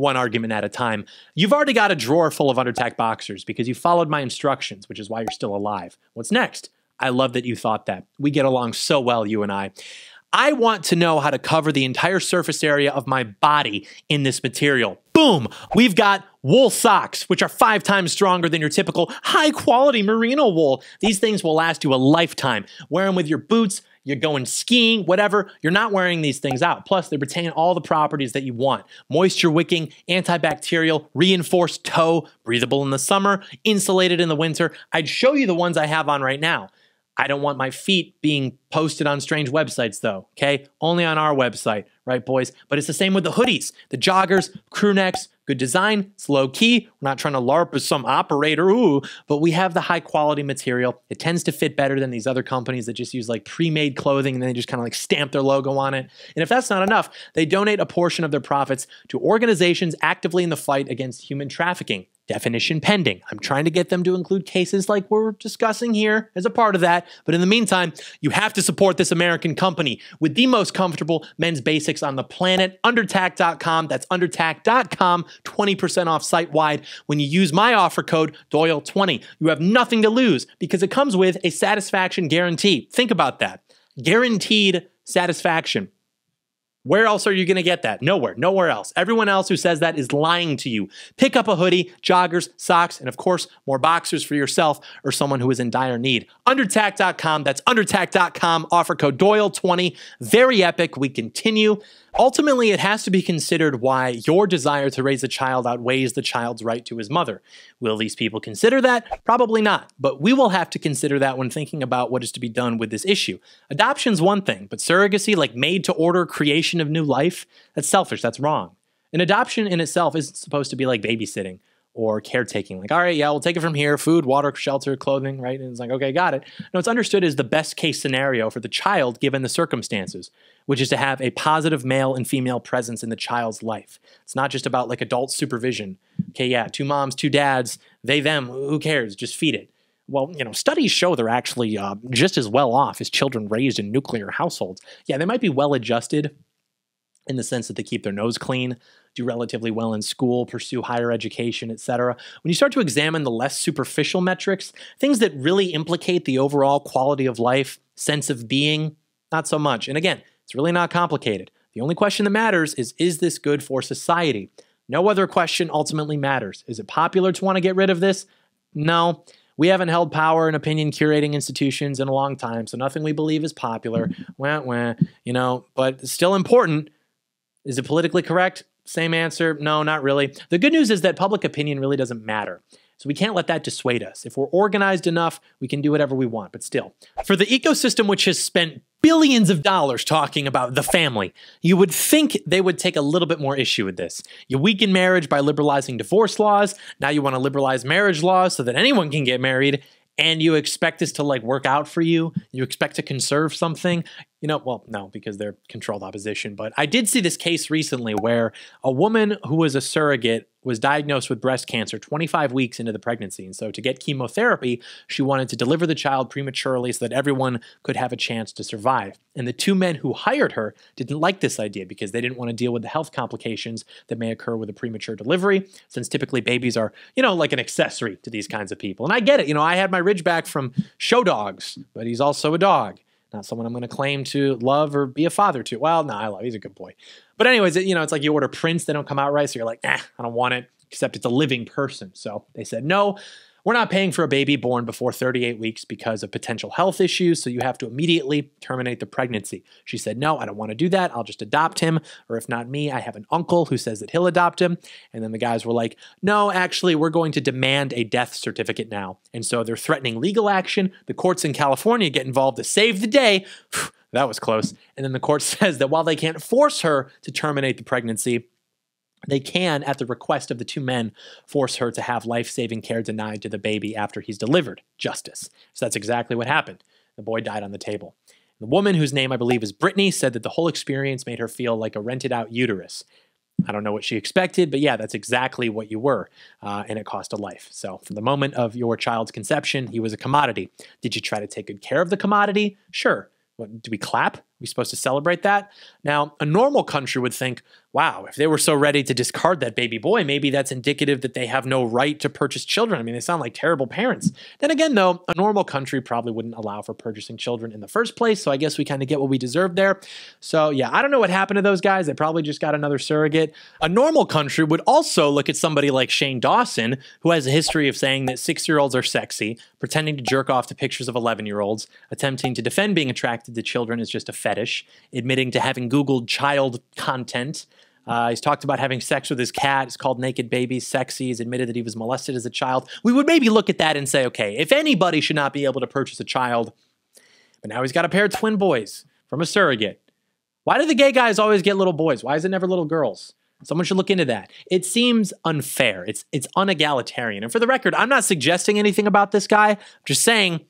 One argument at a time. You've already got a drawer full of Undertac boxers because you followed my instructions, which is why you're still alive. What's next? I love that you thought that. We get along so well, you and I. I want to know how to cover the entire surface area of my body in this material. Boom! We've got wool socks, which are five times stronger than your typical high quality merino wool. These things will last you a lifetime. Wear them with your boots, you're going skiing, whatever, you're not wearing these things out. Plus, they retain all the properties that you want moisture wicking, antibacterial, reinforced toe, breathable in the summer, insulated in the winter. I'd show you the ones I have on right now. I don't want my feet being posted on strange websites, though, okay? Only on our website, right, boys? But it's the same with the hoodies, the joggers, crew necks, good design, it's low key. We're not trying to LARP as some operator, ooh, but we have the high quality material. It tends to fit better than these other companies that just use like pre made clothing and then they just kind of like stamp their logo on it. And if that's not enough, they donate a portion of their profits to organizations actively in the fight against human trafficking definition pending. I'm trying to get them to include cases like we're discussing here as a part of that. But in the meantime, you have to support this American company with the most comfortable men's basics on the planet. undertac.com. That's undertac.com, 20% off site wide when you use my offer code Doyle20. You have nothing to lose because it comes with a satisfaction guarantee. Think about that. Guaranteed satisfaction. Where else are you going to get that? Nowhere, nowhere else. Everyone else who says that is lying to you. Pick up a hoodie, joggers, socks, and of course, more boxers for yourself or someone who is in dire need. Undertac.com, that's undertac.com, offer code Doyle20. Very epic. We continue. Ultimately, it has to be considered why your desire to raise a child outweighs the child's right to his mother. Will these people consider that? Probably not, but we will have to consider that when thinking about what is to be done with this issue. Adoption's one thing, but surrogacy, like made to order creation of new life, that's selfish, that's wrong. An adoption in itself isn't supposed to be like babysitting or caretaking. Like, all right, yeah, we'll take it from here food, water, shelter, clothing, right? And it's like, okay, got it. No, it's understood as the best case scenario for the child given the circumstances, which is to have a positive male and female presence in the child's life. It's not just about like adult supervision. Okay, yeah, two moms, two dads, they, them, who cares? Just feed it. Well, you know, studies show they're actually uh, just as well off as children raised in nuclear households. Yeah, they might be well adjusted in the sense that they keep their nose clean, do relatively well in school, pursue higher education, etc. When you start to examine the less superficial metrics, things that really implicate the overall quality of life, sense of being, not so much. And again, it's really not complicated. The only question that matters is is this good for society? No other question ultimately matters. Is it popular to want to get rid of this? No. We haven't held power and opinion curating institutions in a long time, so nothing we believe is popular. Wah, wah, you know, but still important. Is it politically correct? Same answer. No, not really. The good news is that public opinion really doesn't matter. So we can't let that dissuade us. If we're organized enough, we can do whatever we want. But still, for the ecosystem which has spent billions of dollars talking about the family, you would think they would take a little bit more issue with this. You weaken marriage by liberalizing divorce laws. Now you want to liberalize marriage laws so that anyone can get married and you expect this to like work out for you, you expect to conserve something, you know, well, no, because they're controlled opposition. But I did see this case recently where a woman who was a surrogate was diagnosed with breast cancer 25 weeks into the pregnancy. And so to get chemotherapy, she wanted to deliver the child prematurely so that everyone could have a chance to survive. And the two men who hired her didn't like this idea because they didn't want to deal with the health complications that may occur with a premature delivery, since typically babies are, you know, like an accessory to these kinds of people. And I get it. You know, I had my Ridgeback from show dogs, but he's also a dog not someone I'm going to claim to love or be a father to. Well, no, I love. He's a good boy. But anyways, you know, it's like you order prints, they don't come out right, so you're like, eh, I don't want it. Except it's a living person. So they said no. We're not paying for a baby born before 38 weeks because of potential health issues, so you have to immediately terminate the pregnancy. She said, No, I don't want to do that. I'll just adopt him. Or if not me, I have an uncle who says that he'll adopt him. And then the guys were like, No, actually, we're going to demand a death certificate now. And so they're threatening legal action. The courts in California get involved to save the day. that was close. And then the court [laughs] says that while they can't force her to terminate the pregnancy, they can, at the request of the two men, force her to have life saving care denied to the baby after he's delivered. Justice. So that's exactly what happened. The boy died on the table. The woman, whose name I believe is Brittany, said that the whole experience made her feel like a rented out uterus. I don't know what she expected, but yeah, that's exactly what you were. Uh, and it cost a life. So, from the moment of your child's conception, he was a commodity. Did you try to take good care of the commodity? Sure. What, do we clap? We supposed to celebrate that? Now, a normal country would think, wow, if they were so ready to discard that baby boy, maybe that's indicative that they have no right to purchase children. I mean, they sound like terrible parents. Then again, though, a normal country probably wouldn't allow for purchasing children in the first place. So I guess we kind of get what we deserve there. So yeah, I don't know what happened to those guys. They probably just got another surrogate. A normal country would also look at somebody like Shane Dawson, who has a history of saying that six year olds are sexy, pretending to jerk off to pictures of 11 year olds, attempting to defend being attracted to children is just a fetish, admitting to having Googled child content. Uh, he's talked about having sex with his cat. It's called Naked Baby Sexy. He's admitted that he was molested as a child. We would maybe look at that and say, okay, if anybody should not be able to purchase a child, but now he's got a pair of twin boys from a surrogate. Why do the gay guys always get little boys? Why is it never little girls? Someone should look into that. It seems unfair. It's it's unegalitarian. And for the record, I'm not suggesting anything about this guy. I'm just saying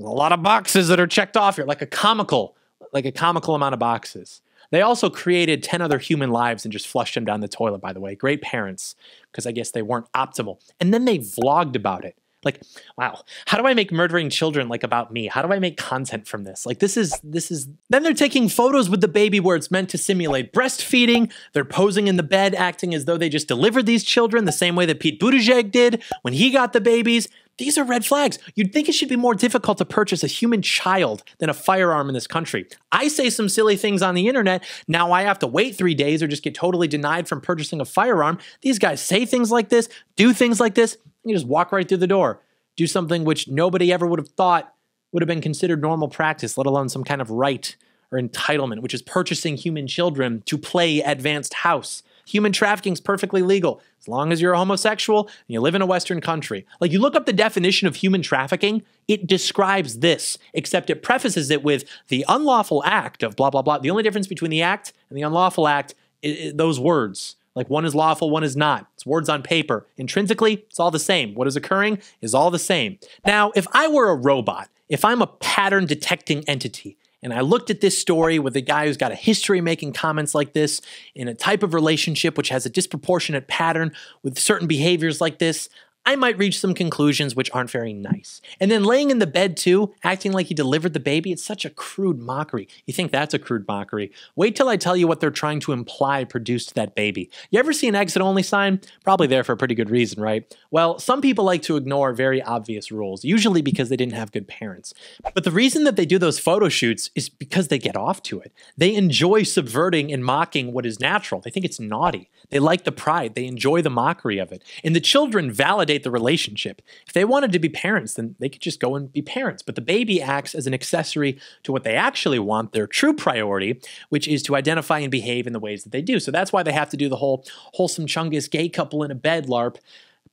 a lot of boxes that are checked off here, like a comical, like a comical amount of boxes. They also created 10 other human lives and just flushed them down the toilet, by the way. Great parents, because I guess they weren't optimal. And then they vlogged about it. Like, wow, how do I make murdering children like about me? How do I make content from this? Like this is this is then they're taking photos with the baby where it's meant to simulate breastfeeding. They're posing in the bed acting as though they just delivered these children the same way that Pete Buttigieg did when he got the babies. These are red flags. You'd think it should be more difficult to purchase a human child than a firearm in this country. I say some silly things on the internet. Now I have to wait three days or just get totally denied from purchasing a firearm. These guys say things like this, do things like this. and You just walk right through the door, do something which nobody ever would have thought would have been considered normal practice, let alone some kind of right or entitlement, which is purchasing human children to play advanced house. Human trafficking is perfectly legal as long as you're a homosexual and you live in a Western country. Like you look up the definition of human trafficking, it describes this, except it prefaces it with the unlawful act of blah, blah, blah. The only difference between the act and the unlawful act is those words. Like one is lawful, one is not. It's words on paper. Intrinsically, it's all the same. What is occurring is all the same. Now, if I were a robot, if I'm a pattern detecting entity, and I looked at this story with a guy who's got a history making comments like this in a type of relationship which has a disproportionate pattern with certain behaviors like this. I might reach some conclusions which aren't very nice. And then laying in the bed too, acting like he delivered the baby, it's such a crude mockery. You think that's a crude mockery? Wait till I tell you what they're trying to imply produced that baby. You ever see an exit only sign? Probably there for a pretty good reason, right? Well, some people like to ignore very obvious rules, usually because they didn't have good parents. But the reason that they do those photo shoots is because they get off to it. They enjoy subverting and mocking what is natural. They think it's naughty. They like the pride. They enjoy the mockery of it. And the children validate the relationship. If they wanted to be parents, then they could just go and be parents. But the baby acts as an accessory to what they actually want, their true priority, which is to identify and behave in the ways that they do. So that's why they have to do the whole wholesome chungus gay couple in a bed LARP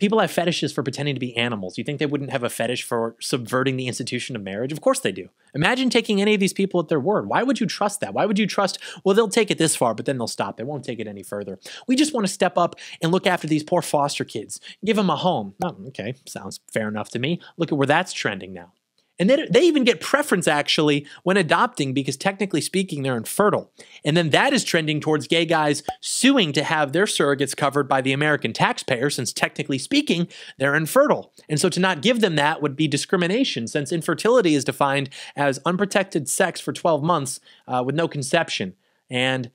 People have fetishes for pretending to be animals. You think they wouldn't have a fetish for subverting the institution of marriage? Of course they do. Imagine taking any of these people at their word. Why would you trust that? Why would you trust, well, they'll take it this far, but then they'll stop. They won't take it any further. We just want to step up and look after these poor foster kids, give them a home. Oh, okay, sounds fair enough to me. Look at where that's trending now. And they, they even get preference actually when adopting because technically speaking, they're infertile. And then that is trending towards gay guys suing to have their surrogates covered by the American taxpayer since technically speaking, they're infertile. And so to not give them that would be discrimination since infertility is defined as unprotected sex for 12 months uh, with no conception. And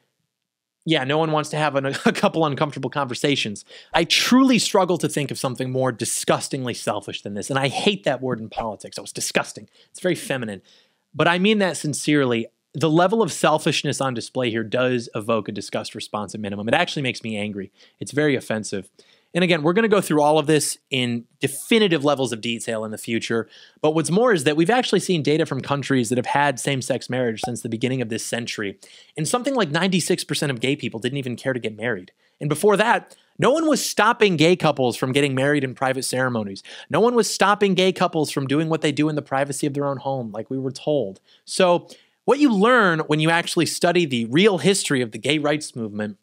yeah, no one wants to have an, [laughs] a couple uncomfortable conversations. I truly struggle to think of something more disgustingly selfish than this. And I hate that word in politics. Oh, it's disgusting. It's very feminine. But I mean that sincerely. The level of selfishness on display here does evoke a disgust response at minimum. It actually makes me angry. It's very offensive. And again, we're going to go through all of this in definitive levels of detail in the future. But what's more is that we've actually seen data from countries that have had same sex marriage since the beginning of this century. And something like 96% of gay people didn't even care to get married. And before that, no one was stopping gay couples from getting married in private ceremonies. No one was stopping gay couples from doing what they do in the privacy of their own home, like we were told. So, what you learn when you actually study the real history of the gay rights movement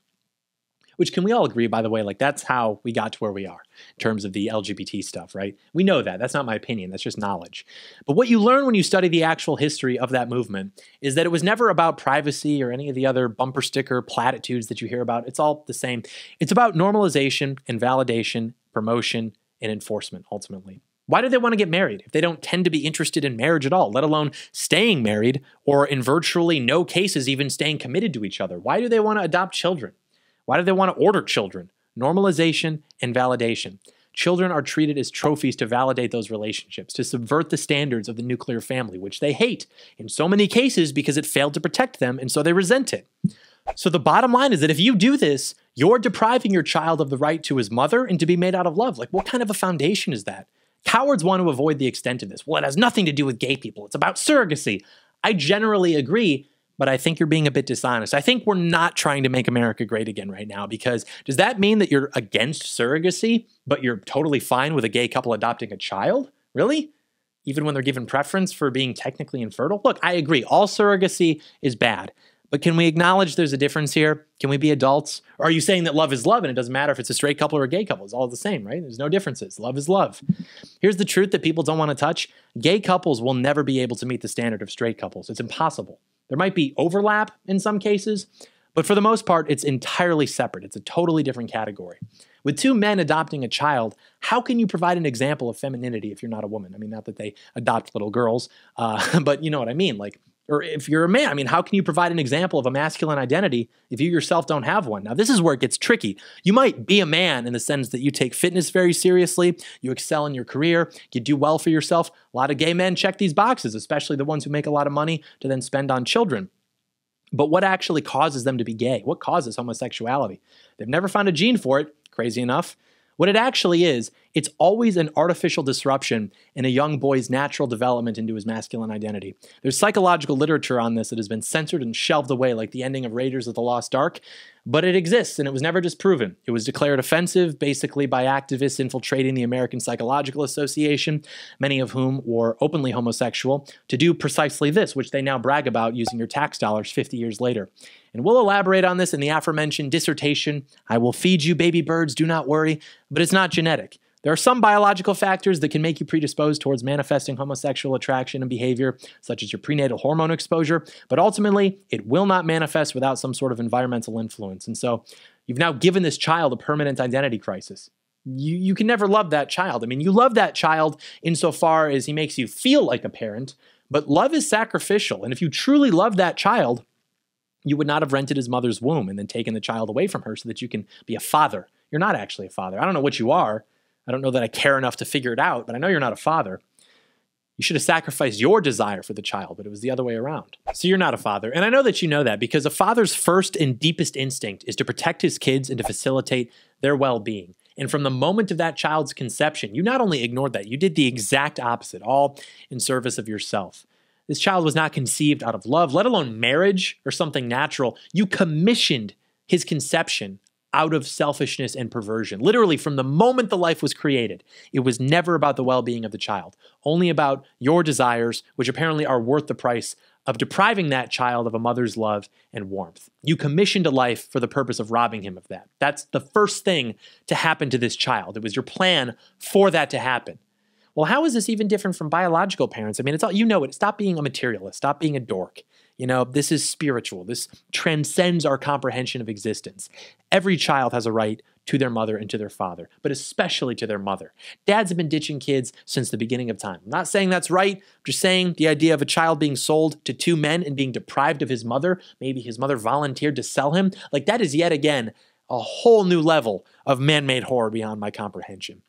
which can we all agree, by the way, like that's how we got to where we are in terms of the LGBT stuff, right? We know that. That's not my opinion. That's just knowledge. But what you learn when you study the actual history of that movement is that it was never about privacy or any of the other bumper sticker platitudes that you hear about. It's all the same. It's about normalization and validation, promotion, and enforcement ultimately. Why do they want to get married if they don't tend to be interested in marriage at all, let alone staying married or in virtually no cases even staying committed to each other? Why do they want to adopt children? Why do they want to order children? Normalization and validation. Children are treated as trophies to validate those relationships, to subvert the standards of the nuclear family, which they hate in so many cases because it failed to protect them, and so they resent it. So the bottom line is that if you do this, you're depriving your child of the right to his mother and to be made out of love. Like, what kind of a foundation is that? Cowards want to avoid the extent of this. Well, it has nothing to do with gay people, it's about surrogacy. I generally agree, but I think you're being a bit dishonest. I think we're not trying to make America great again right now because does that mean that you're against surrogacy, but you're totally fine with a gay couple adopting a child? Really? Even when they're given preference for being technically infertile? Look, I agree. All surrogacy is bad. But can we acknowledge there's a difference here? Can we be adults? Or are you saying that love is love and it doesn't matter if it's a straight couple or a gay couple? It's all the same, right? There's no differences. Love is love. Here's the truth that people don't want to touch gay couples will never be able to meet the standard of straight couples. It's impossible. There might be overlap in some cases, But for the most part, it's entirely separate. It's a totally different category. With two men adopting a child, how can you provide an example of femininity if you're not a woman? I mean, not that they adopt little girls, uh, [laughs] but you know what I mean. Like, or if you're a man, I mean, how can you provide an example of a masculine identity if you yourself don't have one? Now, this is where it gets tricky. You might be a man in the sense that you take fitness very seriously, you excel in your career, you do well for yourself. A lot of gay men check these boxes, especially the ones who make a lot of money to then spend on children. But what actually causes them to be gay? What causes homosexuality? They've never found a gene for it, crazy enough. What it actually is, it's always an artificial disruption in a young boy's natural development into his masculine identity. There's psychological literature on this that has been censored and shelved away, like the ending of Raiders of the Lost Ark, but it exists and it was never disproven. It was declared offensive basically by activists infiltrating the American Psychological Association, many of whom were openly homosexual, to do precisely this, which they now brag about using your tax dollars 50 years later. And we'll elaborate on this in the aforementioned dissertation. I will feed you baby birds, do not worry, but it's not genetic. There are some biological factors that can make you predisposed towards manifesting homosexual attraction and behavior, such as your prenatal hormone exposure, but ultimately, it will not manifest without some sort of environmental influence. And so, you've now given this child a permanent identity crisis. You, you can never love that child. I mean, you love that child insofar as he makes you feel like a parent, but love is sacrificial. And if you truly love that child, you would not have rented his mother's womb and then taken the child away from her so that you can be a father. You're not actually a father. I don't know what you are. I don't know that I care enough to figure it out, but I know you're not a father. You should have sacrificed your desire for the child, but it was the other way around. So you're not a father. And I know that you know that because a father's first and deepest instinct is to protect his kids and to facilitate their well being. And from the moment of that child's conception, you not only ignored that, you did the exact opposite, all in service of yourself. This child was not conceived out of love, let alone marriage or something natural. You commissioned his conception out of selfishness and perversion. Literally, from the moment the life was created, it was never about the well being of the child, only about your desires, which apparently are worth the price of depriving that child of a mother's love and warmth. You commissioned a life for the purpose of robbing him of that. That's the first thing to happen to this child. It was your plan for that to happen. Well, how is this even different from biological parents? I mean, it's all you know it. Stop being a materialist, stop being a dork. You know, this is spiritual. This transcends our comprehension of existence. Every child has a right to their mother and to their father, but especially to their mother. Dads have been ditching kids since the beginning of time. I'm not saying that's right. I'm just saying the idea of a child being sold to two men and being deprived of his mother, maybe his mother volunteered to sell him, like that is yet again a whole new level of man made horror beyond my comprehension.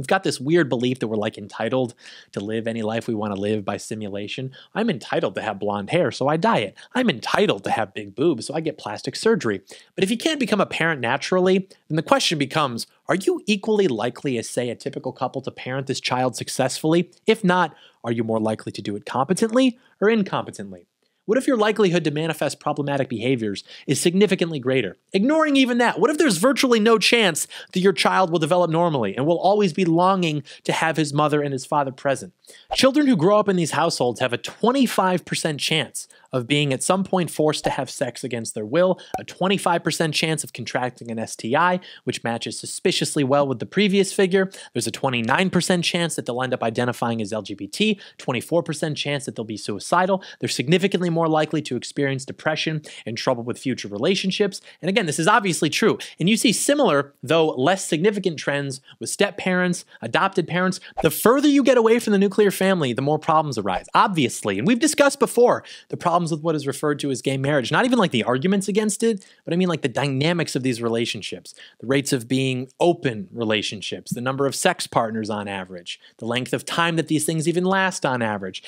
We've got this weird belief that we're like entitled to live any life we want to live by simulation. I'm entitled to have blonde hair, so I dye it. I'm entitled to have big boobs, so I get plastic surgery. But if you can't become a parent naturally, then the question becomes are you equally likely as, say, a typical couple to parent this child successfully? If not, are you more likely to do it competently or incompetently? What if your likelihood to manifest problematic behaviors is significantly greater? Ignoring even that, what if there's virtually no chance that your child will develop normally and will always be longing to have his mother and his father present? Children who grow up in these households have a 25% chance of being at some point forced to have sex against their will, a 25% chance of contracting an STI, which matches suspiciously well with the previous figure. There's a 29% chance that they'll end up identifying as LGBT, 24% chance that they'll be suicidal. They're significantly more likely to experience depression and trouble with future relationships. And again, this is obviously true. And you see similar, though less significant trends with step parents, adopted parents. The further you get away from the nuclear family, the more problems arise, obviously. And we've discussed before the problem problems with what is referred to as gay marriage. Not even like the arguments against it, but I mean like the dynamics of these relationships, the rates of being open relationships, the number of sex partners on average, the length of time that these things even last on average.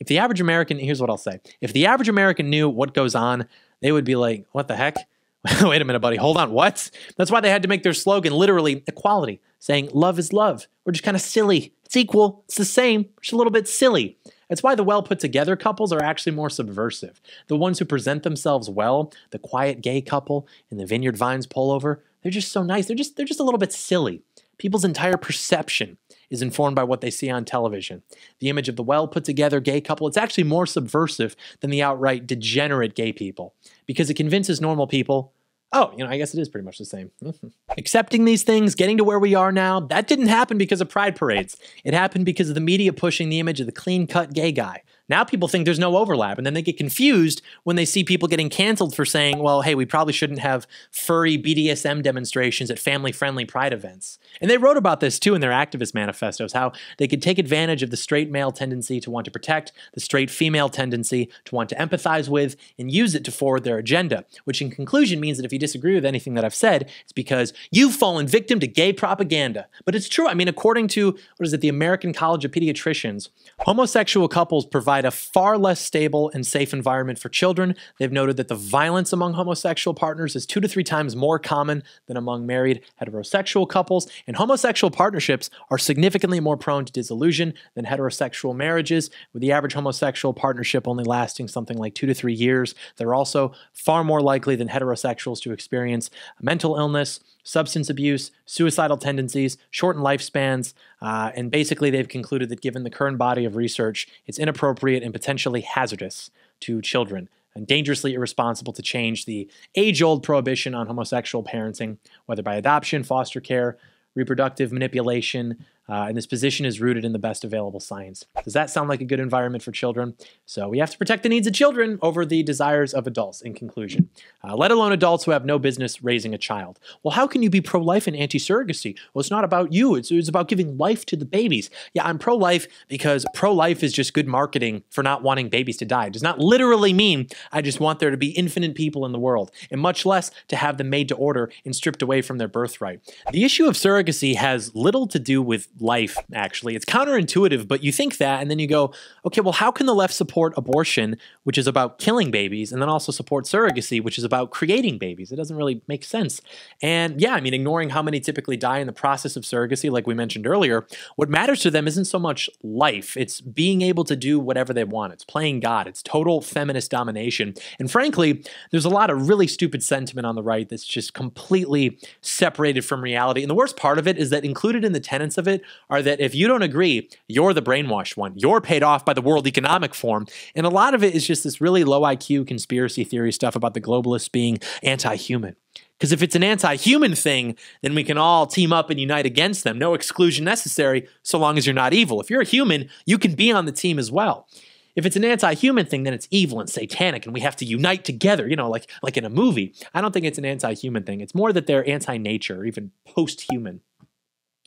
If the average American, here's what I'll say if the average American knew what goes on, they would be like, what the heck? [laughs] Wait a minute, buddy. Hold on. What? That's why they had to make their slogan literally equality, saying love is love. We're just kind of silly. It's equal. It's the same. Just a little bit silly. That's why the well put together couples are actually more subversive. The ones who present themselves well, the quiet gay couple in the Vineyard Vines pullover, they're just so nice. They're just they're just a little bit silly. People's entire perception is informed by what they see on television. The image of the well put together gay couple, it's actually more subversive than the outright degenerate gay people because it convinces normal people oh, you know, I guess it is pretty much the same. [laughs] Accepting these things, getting to where we are now, that didn't happen because of pride parades. It happened because of the media pushing the image of the clean cut gay guy. Now people think there's no overlap, and then they get confused when they see people getting canceled for saying, well, hey, we probably shouldn't have furry BDSM demonstrations at family friendly pride events. And they wrote about this too in their activist manifestos how they could take advantage of the straight male tendency to want to protect, the straight female tendency to want to empathize with, and use it to forward their agenda, which in conclusion means that if you disagree with anything that I've said, it's because you've fallen victim to gay propaganda. But it's true. I mean, according to, what is it, the American College of Pediatricians, homosexual couples provide a far less stable and safe environment for children. They've noted that the violence among homosexual partners is two to three times more common than among married heterosexual couples, and homosexual partnerships are significantly more prone to disillusion than heterosexual marriages, with the average homosexual partnership only lasting something like two to three years. They're also far more likely than heterosexuals to experience mental illness, substance abuse, suicidal tendencies, shortened lifespans, uh, and basically they've concluded that given the current body of research, it's inappropriate and potentially hazardous to children and dangerously irresponsible to change the age old prohibition on homosexual parenting, whether by adoption, foster care, reproductive manipulation, uh, and this position is rooted in the best available science. Does that sound like a good environment for children? So we have to protect the needs of children over the desires of adults, in conclusion, uh, let alone adults who have no business raising a child. Well, how can you be pro life and anti surrogacy? Well, it's not about you, it's, it's about giving life to the babies. Yeah, I'm pro life because pro life is just good marketing for not wanting babies to die. It does not literally mean I just want there to be infinite people in the world, and much less to have them made to order and stripped away from their birthright. The issue of surrogacy has little to do with life, actually. It's counterintuitive, but you think that, and then you go, okay, well, how can the left support abortion, which is about killing babies, and then also support surrogacy, which is about creating babies? It doesn't really make sense. And yeah, I mean, ignoring how many typically die in the process of surrogacy, like we mentioned earlier, what matters to them isn't so much life, it's being able to do whatever they want. It's playing God, it's total feminist domination. And frankly, there's a lot of really stupid sentiment on the right that's just completely separated from reality. And the worst part of it is that included in the tenets of it are that if you don't agree, you're the brainwashed one. You're paid off by the World Economic Forum. And a lot of it is just this really low IQ conspiracy theory stuff about the globalists being anti human. Because if it's an anti human thing, then we can all team up and unite against them. No exclusion necessary, so long as you're not evil. If you're a human, you can be on the team as well. If it's an anti-human thing, then it's evil and satanic, and we have to unite together. You know, like like in a movie. I don't think it's an anti-human thing. It's more that they're anti-nature, even post-human.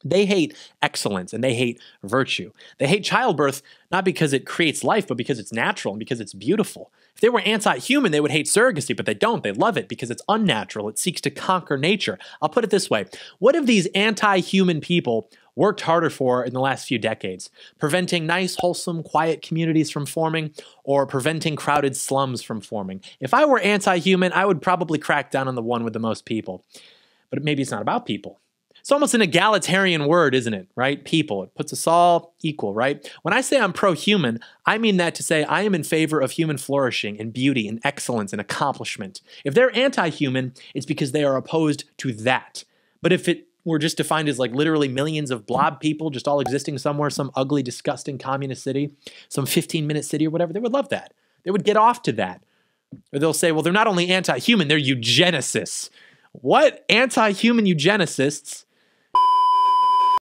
They hate excellence and they hate virtue. They hate childbirth not because it creates life, but because it's natural and because it's beautiful. If they were anti human, they would hate surrogacy, but they don't. They love it because it's unnatural. It seeks to conquer nature. I'll put it this way What if these anti human people worked harder for in the last few decades? Preventing nice, wholesome, quiet communities from forming or preventing crowded slums from forming? If I were anti human, I would probably crack down on the one with the most people. But maybe it's not about people. It's almost an egalitarian word, isn't it? Right? People. It puts us all equal, right? When I say I'm pro human, I mean that to say I am in favor of human flourishing and beauty and excellence and accomplishment. If they're anti human, it's because they are opposed to that. But if it were just defined as like literally millions of blob people just all existing somewhere, some ugly, disgusting communist city, some 15 minute city or whatever, they would love that. They would get off to that. Or they'll say, well, they're not only anti human, they're eugenicists. What anti human eugenicists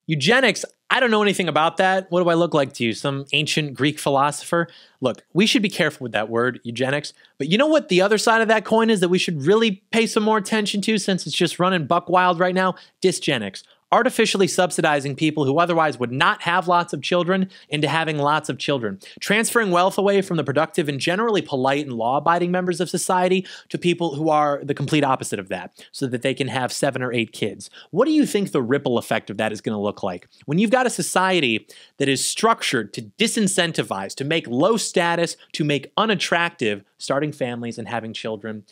Eugenics, I don't know anything about that. What do I look like to you? Some ancient Greek philosopher? Look, we should be careful with that word, eugenics. But you know what the other side of that coin is that we should really pay some more attention to since it's just running buck wild right now? Dysgenics artificially subsidizing people who otherwise would not have lots of children into having lots of children, transferring wealth away from the productive and generally polite and law abiding members of society to people who are the complete opposite of that, so that they can have seven or eight kids. What do you think the ripple effect of that is going to look like? When you've got a society that is structured to disincentivize, to make low status, to make unattractive starting families and having children,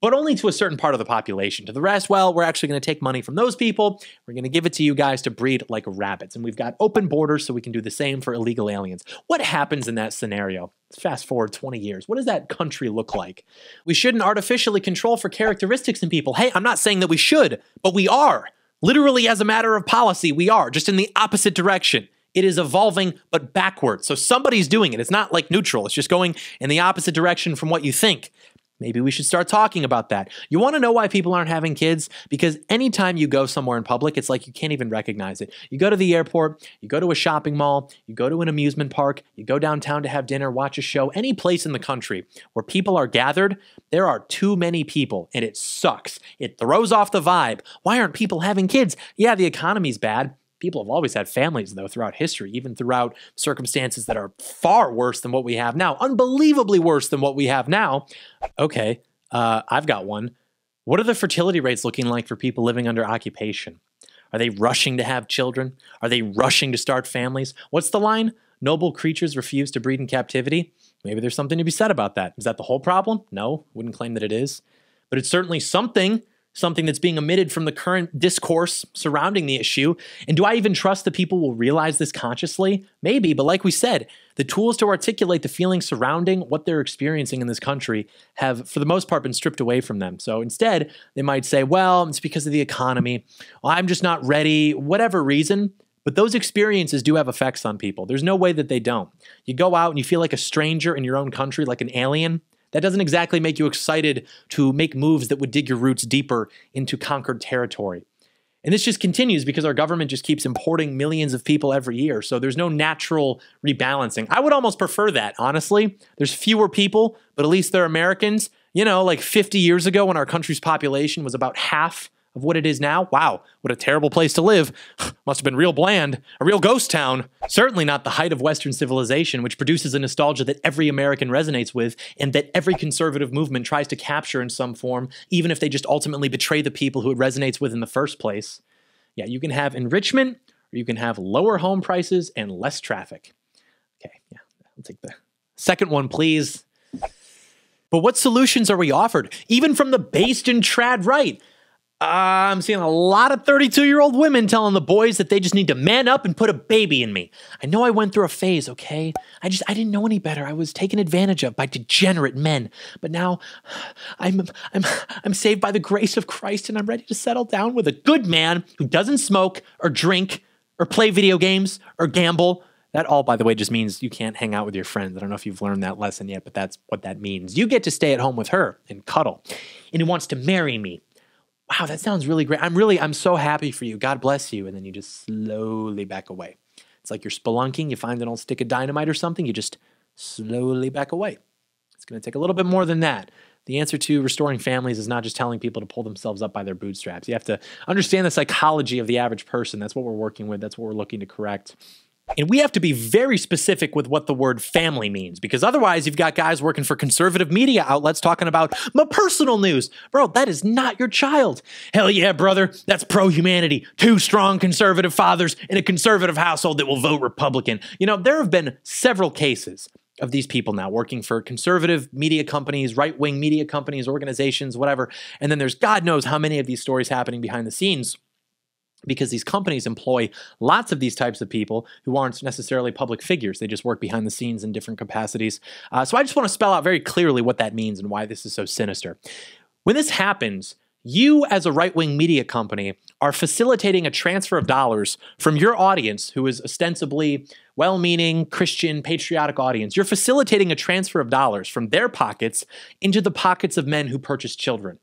but only to a certain part of the population. To the rest, well, we're actually going to take money from those people. We're going to give it to you guys to breed like rabbits. And we've got open borders so we can do the same for illegal aliens. What happens in that scenario? Fast forward 20 years. What does that country look like? We shouldn't artificially control for characteristics in people. Hey, I'm not saying that we should, but we are. Literally, as a matter of policy, we are, just in the opposite direction. It is evolving, but backwards. So somebody's doing it. It's not like neutral, it's just going in the opposite direction from what you think. Maybe we should start talking about that. You want to know why people aren't having kids? Because anytime you go somewhere in public, it's like you can't even recognize it. You go to the airport, you go to a shopping mall, you go to an amusement park, you go downtown to have dinner, watch a show, any place in the country where people are gathered, there are too many people and it sucks. It throws off the vibe. Why aren't people having kids? Yeah, the economy's bad. People have always had families, though, throughout history, even throughout circumstances that are far worse than what we have now, unbelievably worse than what we have now. Okay, uh, I've got one. What are the fertility rates looking like for people living under occupation? Are they rushing to have children? Are they rushing to start families? What's the line? Noble creatures refuse to breed in captivity? Maybe there's something to be said about that. Is that the whole problem? No, wouldn't claim that it is. But it's certainly something something that's being omitted from the current discourse surrounding the issue? And do I even trust that people will realize this consciously? Maybe, but like we said, the tools to articulate the feelings surrounding what they're experiencing in this country have, for the most part, been stripped away from them. So instead, they might say, well, it's because of the economy. Well, I'm just not ready, whatever reason. But those experiences do have effects on people. There's no way that they don't. You go out and you feel like a stranger in your own country, like an alien. That doesn't exactly make you excited to make moves that would dig your roots deeper into conquered territory. And this just continues because our government just keeps importing millions of people every year. So there's no natural rebalancing. I would almost prefer that, honestly. There's fewer people, but at least they're Americans. You know, like 50 years ago when our country's population was about half of what it is now. Wow, what a terrible place to live. [sighs] Must have been real bland, a real ghost town. Certainly not the height of Western civilization, which produces a nostalgia that every American resonates with and that every conservative movement tries to capture in some form, even if they just ultimately betray the people who it resonates with in the first place. Yeah, you can have enrichment or you can have lower home prices and less traffic. Okay, yeah, I'll take the second one, please. But what solutions are we offered, even from the based and trad right? I'm seeing a lot of 32 year old women telling the boys that they just need to man up and put a baby in me. I know I went through a phase, okay? I just, I didn't know any better. I was taken advantage of by degenerate men. But now [sighs] I'm, I'm, [sighs] I'm saved by the grace of Christ and I'm ready to settle down with a good man who doesn't smoke or drink or play video games or gamble. That all, by the way, just means you can't hang out with your friends. I don't know if you've learned that lesson yet, but that's what that means. You get to stay at home with her and cuddle. And he wants to marry me wow, that sounds really great. I'm really, I'm so happy for you. God bless you. And then you just slowly back away. It's like you're spelunking, you find an old stick of dynamite or something, you just slowly back away. It's going to take a little bit more than that. The answer to restoring families is not just telling people to pull themselves up by their bootstraps. You have to understand the psychology of the average person. That's what we're working with, that's what we're looking to correct. And we have to be very specific with what the word family means because otherwise you've got guys working for conservative media outlets talking about my personal news. Bro, that is not your child. Hell yeah, brother. That's pro humanity. Two strong conservative fathers in a conservative household that will vote Republican. You know, there have been several cases of these people now working for conservative media companies, right wing media companies, organizations, whatever. And then there's God knows how many of these stories happening behind the scenes because these companies employ lots of these types of people who aren't necessarily public figures. They just work behind the scenes in different capacities. Uh, so I just want to spell out very clearly what that means and why this is so sinister. When this happens, you, as a right wing media company, are facilitating a transfer of dollars from your audience, who is ostensibly well meaning, Christian, patriotic audience. You're facilitating a transfer of dollars from their pockets into the pockets of men who purchase children.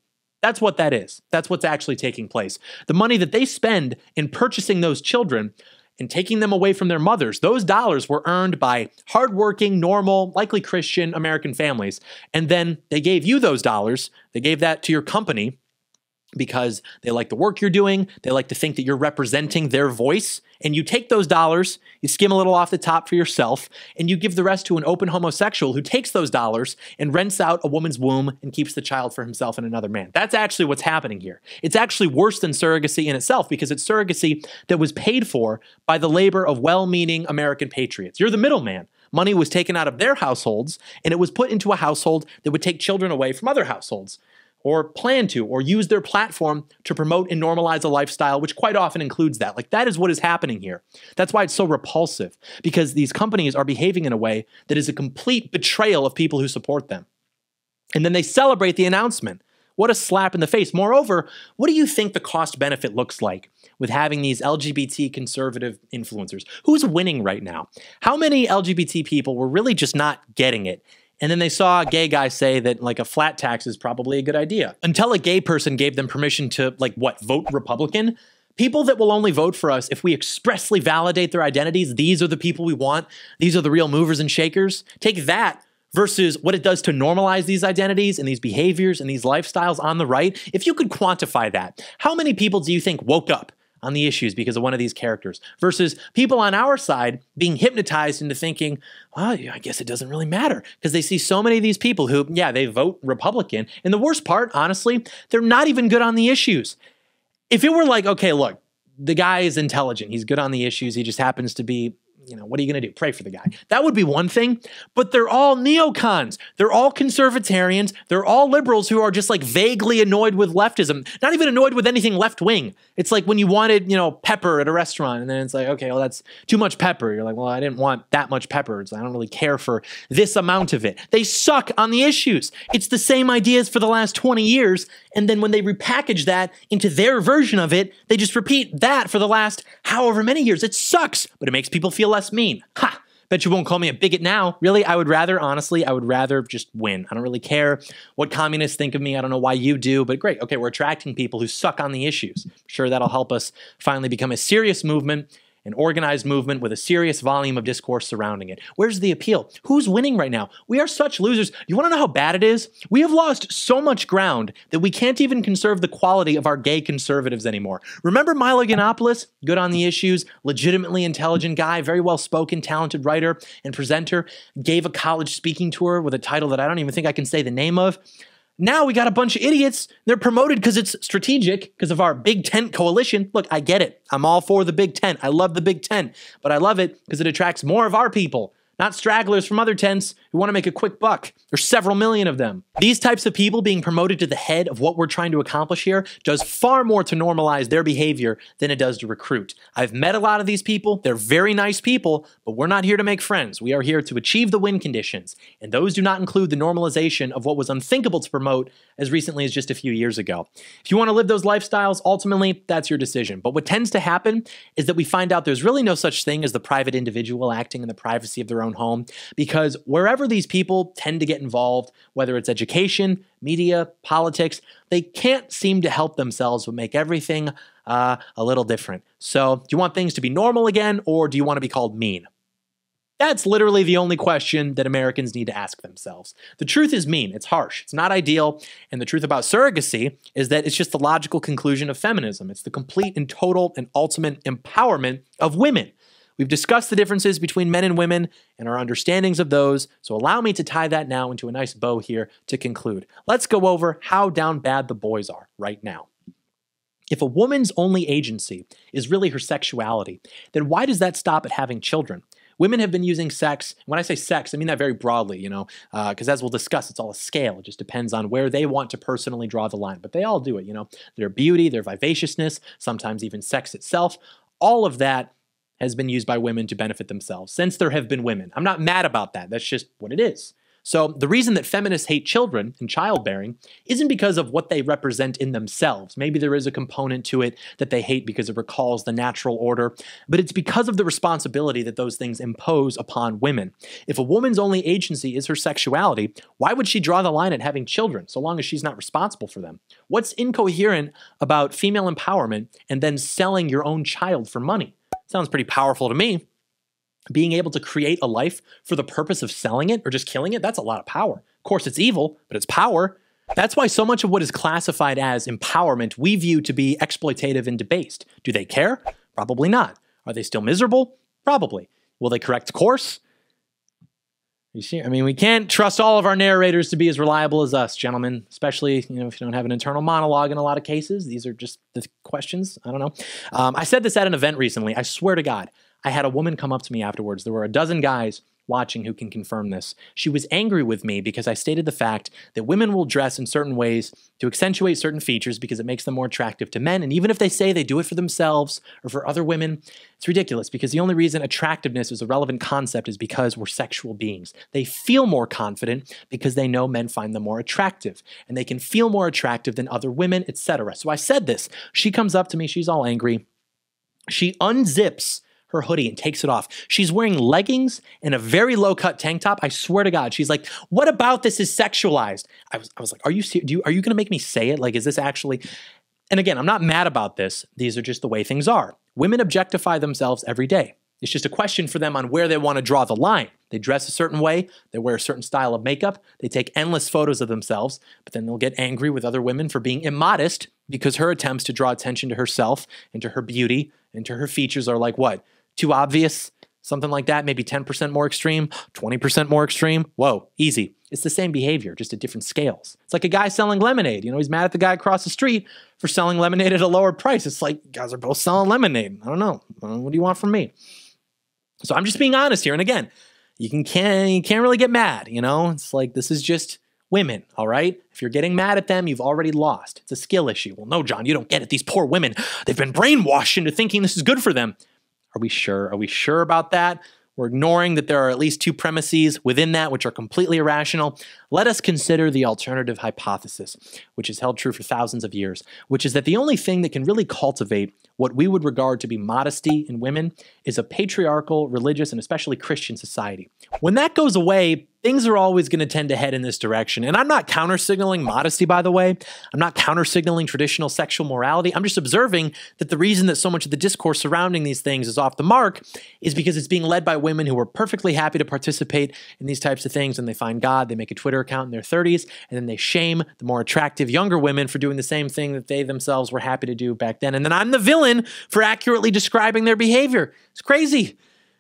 That's what that is. That's what's actually taking place. The money that they spend in purchasing those children and taking them away from their mothers, those dollars were earned by hardworking, normal, likely Christian American families. And then they gave you those dollars, they gave that to your company because they like the work you're doing. They like to think that you're representing their voice. And you take those dollars, you skim a little off the top for yourself, and you give the rest to an open homosexual who takes those dollars and rents out a woman's womb and keeps the child for himself and another man. That's actually what's happening here. It's actually worse than surrogacy in itself because it's surrogacy that was paid for by the labor of well meaning American patriots. You're the middleman. Money was taken out of their households and it was put into a household that would take children away from other households or plan to or use their platform to promote and normalize a lifestyle, which quite often includes that. Like that is what is happening here. That's why it's so repulsive because these companies are behaving in a way that is a complete betrayal of people who support them. And then they celebrate the announcement. What a slap in the face. Moreover, what do you think the cost benefit looks like with having these LGBT conservative influencers? Who's winning right now? How many LGBT people were really just not getting it And then they saw a gay guy say that like a flat tax is probably a good idea. Until a gay person gave them permission to like what, vote Republican? People that will only vote for us if we expressly validate their identities. These are the people we want. These are the real movers and shakers. Take that versus what it does to normalize these identities and these behaviors and these lifestyles on the right. If you could quantify that, how many people do you think woke up on the issues because of one of these characters versus people on our side being hypnotized into thinking, well, I guess it doesn't really matter because they see so many of these people who, yeah, they vote Republican. And the worst part, honestly, they're not even good on the issues. If it were like, okay, look, the guy is intelligent, he's good on the issues, he just happens to be you know, what are you going to do? Pray for the guy. That would be one thing. But they're all neocons. They're all conservatarians. They're all liberals who are just like vaguely annoyed with leftism, not even annoyed with anything left wing. It's like when you wanted, you know, pepper at a restaurant and then it's like, okay, well, that's too much pepper. You're like, well, I didn't want that much pepper. I don't really care for this amount of it. They suck on the issues. It's the same ideas for the last 20 years. And then when they repackage that into their version of it, they just repeat that for the last however many years. It sucks, but it makes people feel less mean. Ha! Bet you won't call me a bigot now. Really, I would rather, honestly, I would rather just win. I don't really care what communists think of me. I don't know why you do, but great. Okay, we're attracting people who suck on the issues. sure that'll help us finally become a serious movement an organized movement with a serious volume of discourse surrounding it. Where's the appeal? Who's winning right now? We are such losers. You want to know how bad it is? We have lost so much ground that we can't even conserve the quality of our gay conservatives anymore. Remember Milo Yiannopoulos? Good on the issues, legitimately intelligent guy, very well spoken, talented writer and presenter, gave a college speaking tour with a title that I don't even think I can say the name of. Now we got a bunch of idiots. They're promoted because it's strategic, because of our Big Tent coalition. Look, I get it. I'm all for the Big Tent. I love the Big Tent, but I love it because it attracts more of our people not stragglers from other tents who want to make a quick buck. There's several million of them. These types of people being promoted to the head of what we're trying to accomplish here does far more to normalize their behavior than it does to recruit. I've met a lot of these people. They're very nice people, but we're not here to make friends. We are here to achieve the win conditions, and those do not include the normalization of what was unthinkable to promote as recently as just a few years ago. If you want to live those lifestyles, ultimately, that's your decision. But what tends to happen is that we find out there's really no such thing as the private individual acting in the privacy of their own home because wherever these people tend to get involved, whether it's education, media, politics, they can't seem to help themselves but make everything uh, a little different. So, do you want things to be normal again or do you want to be called mean? That's literally the only question that Americans need to ask themselves. The truth is mean, it's harsh, it's not ideal, and the truth about surrogacy is that it's just the logical conclusion of feminism. It's the complete and total and ultimate empowerment of women. We've discussed the differences between men and women and our understandings of those, so allow me to tie that now into a nice bow here to conclude. Let's go over how down bad the boys are right now. If a woman's only agency is really her sexuality, then why does that stop at having children? Women have been using sex. When I say sex, I mean that very broadly, you know, because uh, as we'll discuss, it's all a scale. It just depends on where they want to personally draw the line. But they all do it, you know, their beauty, their vivaciousness, sometimes even sex itself. All of that has been used by women to benefit themselves since there have been women. I'm not mad about that. That's just what it is. So, the reason that feminists hate children and childbearing isn't because of what they represent in themselves. Maybe there is a component to it that they hate because it recalls the natural order, but it's because of the responsibility that those things impose upon women. If a woman's only agency is her sexuality, why would she draw the line at having children so long as she's not responsible for them? What's incoherent about female empowerment and then selling your own child for money? Sounds pretty powerful to me being able to create a life for the purpose of selling it or just killing it, that's a lot of power. Of course, it's evil, but it's power. That's why so much of what is classified as empowerment we view to be exploitative and debased. Do they care? Probably not. Are they still miserable? Probably. Will they correct course? You see, I mean, we can't trust all of our narrators to be as reliable as us, gentlemen. Especially, you know, if you don't have an internal monologue in a lot of cases. These are just the questions. I don't know. Um, I said this at an event recently. I swear to God, I had a woman come up to me afterwards. There were a dozen guys watching who can confirm this. She was angry with me because I stated the fact that women will dress in certain ways to accentuate certain features because it makes them more attractive to men. And even if they say they do it for themselves or for other women, it's ridiculous because the only reason attractiveness is a relevant concept is because we're sexual beings. They feel more confident because they know men find them more attractive and they can feel more attractive than other women, etc. So I said this. She comes up to me, she's all angry. She unzips her hoodie and takes it off. She's wearing leggings and a very low cut tank top. I swear to God, she's like, "What about this is sexualized?" I was, I was like, "Are you, do you, are you going to make me say it? Like, is this actually?" And again, I'm not mad about this. These are just the way things are. Women objectify themselves every day. It's just a question for them on where they want to draw the line. They dress a certain way, they wear a certain style of makeup, they take endless photos of themselves, but then they'll get angry with other women for being immodest because her attempts to draw attention to herself and to her beauty and to her features are like what? Too obvious? Something like that, maybe 10% more extreme, 20% more extreme. Whoa, easy. It's the same behavior, just at different scales. It's like a guy selling lemonade. You know, he's mad at the guy across the street for selling lemonade at a lower price. It's like, guys are both selling lemonade. I don't know. Uh, what do you want from me? So I'm just being honest here. And again, you can can't you can't really get mad, you know? It's like this is just women, all right? If you're getting mad at them, you've already lost. It's a skill issue. Well, no, John, you don't get it. These poor women, they've been brainwashed into thinking this is good for them. Are we sure? Are we sure about that? We're ignoring that there are at least two premises within that which are completely irrational. Let us consider the alternative hypothesis, which has held true for thousands of years, which is that the only thing that can really cultivate what we would regard to be modesty in women is a patriarchal, religious, and especially Christian society. When that goes away, things are always going to tend to head in this direction. And I'm not counter signaling modesty, by the way. I'm not counter signaling traditional sexual morality. I'm just observing that the reason that so much of the discourse surrounding these things is off the mark is because it's being led by women who are perfectly happy to participate in these types of things. And they find God, they make a Twitter account in their 30s, and then they shame the more attractive younger women for doing the same thing that they themselves were happy to do back then. And then I'm the villain for accurately describing their behavior. It's crazy.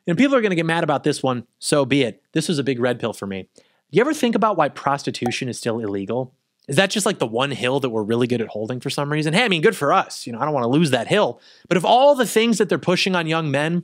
And people are going to get mad about this one, so be it. This was a big red pill for me. Do you ever think about why prostitution is still illegal? Is that just like the one hill that we're really good at holding for some reason? Hey, I mean, good for us. You know, I don't want to lose that hill. But if all the things that they're pushing on young men,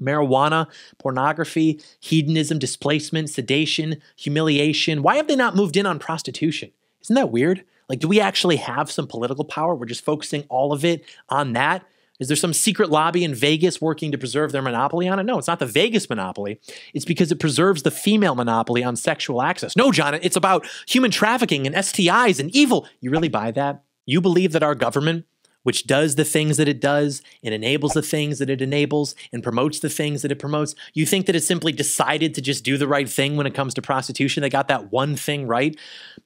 marijuana, pornography, hedonism, displacement, sedation, humiliation, why have they not moved in on prostitution? Isn't that weird? Like, do we actually have some political power? We're just focusing all of it on that. Is there some secret lobby in Vegas working to preserve their monopoly on it? No, it's not the Vegas monopoly. It's because it preserves the female monopoly on sexual access. No, John, it's about human trafficking and STIs and evil. You really buy that? You believe that our government which does the things that it does and enables the things that it enables and promotes the things that it promotes. You think that it simply decided to just do the right thing when it comes to prostitution? They got that one thing right.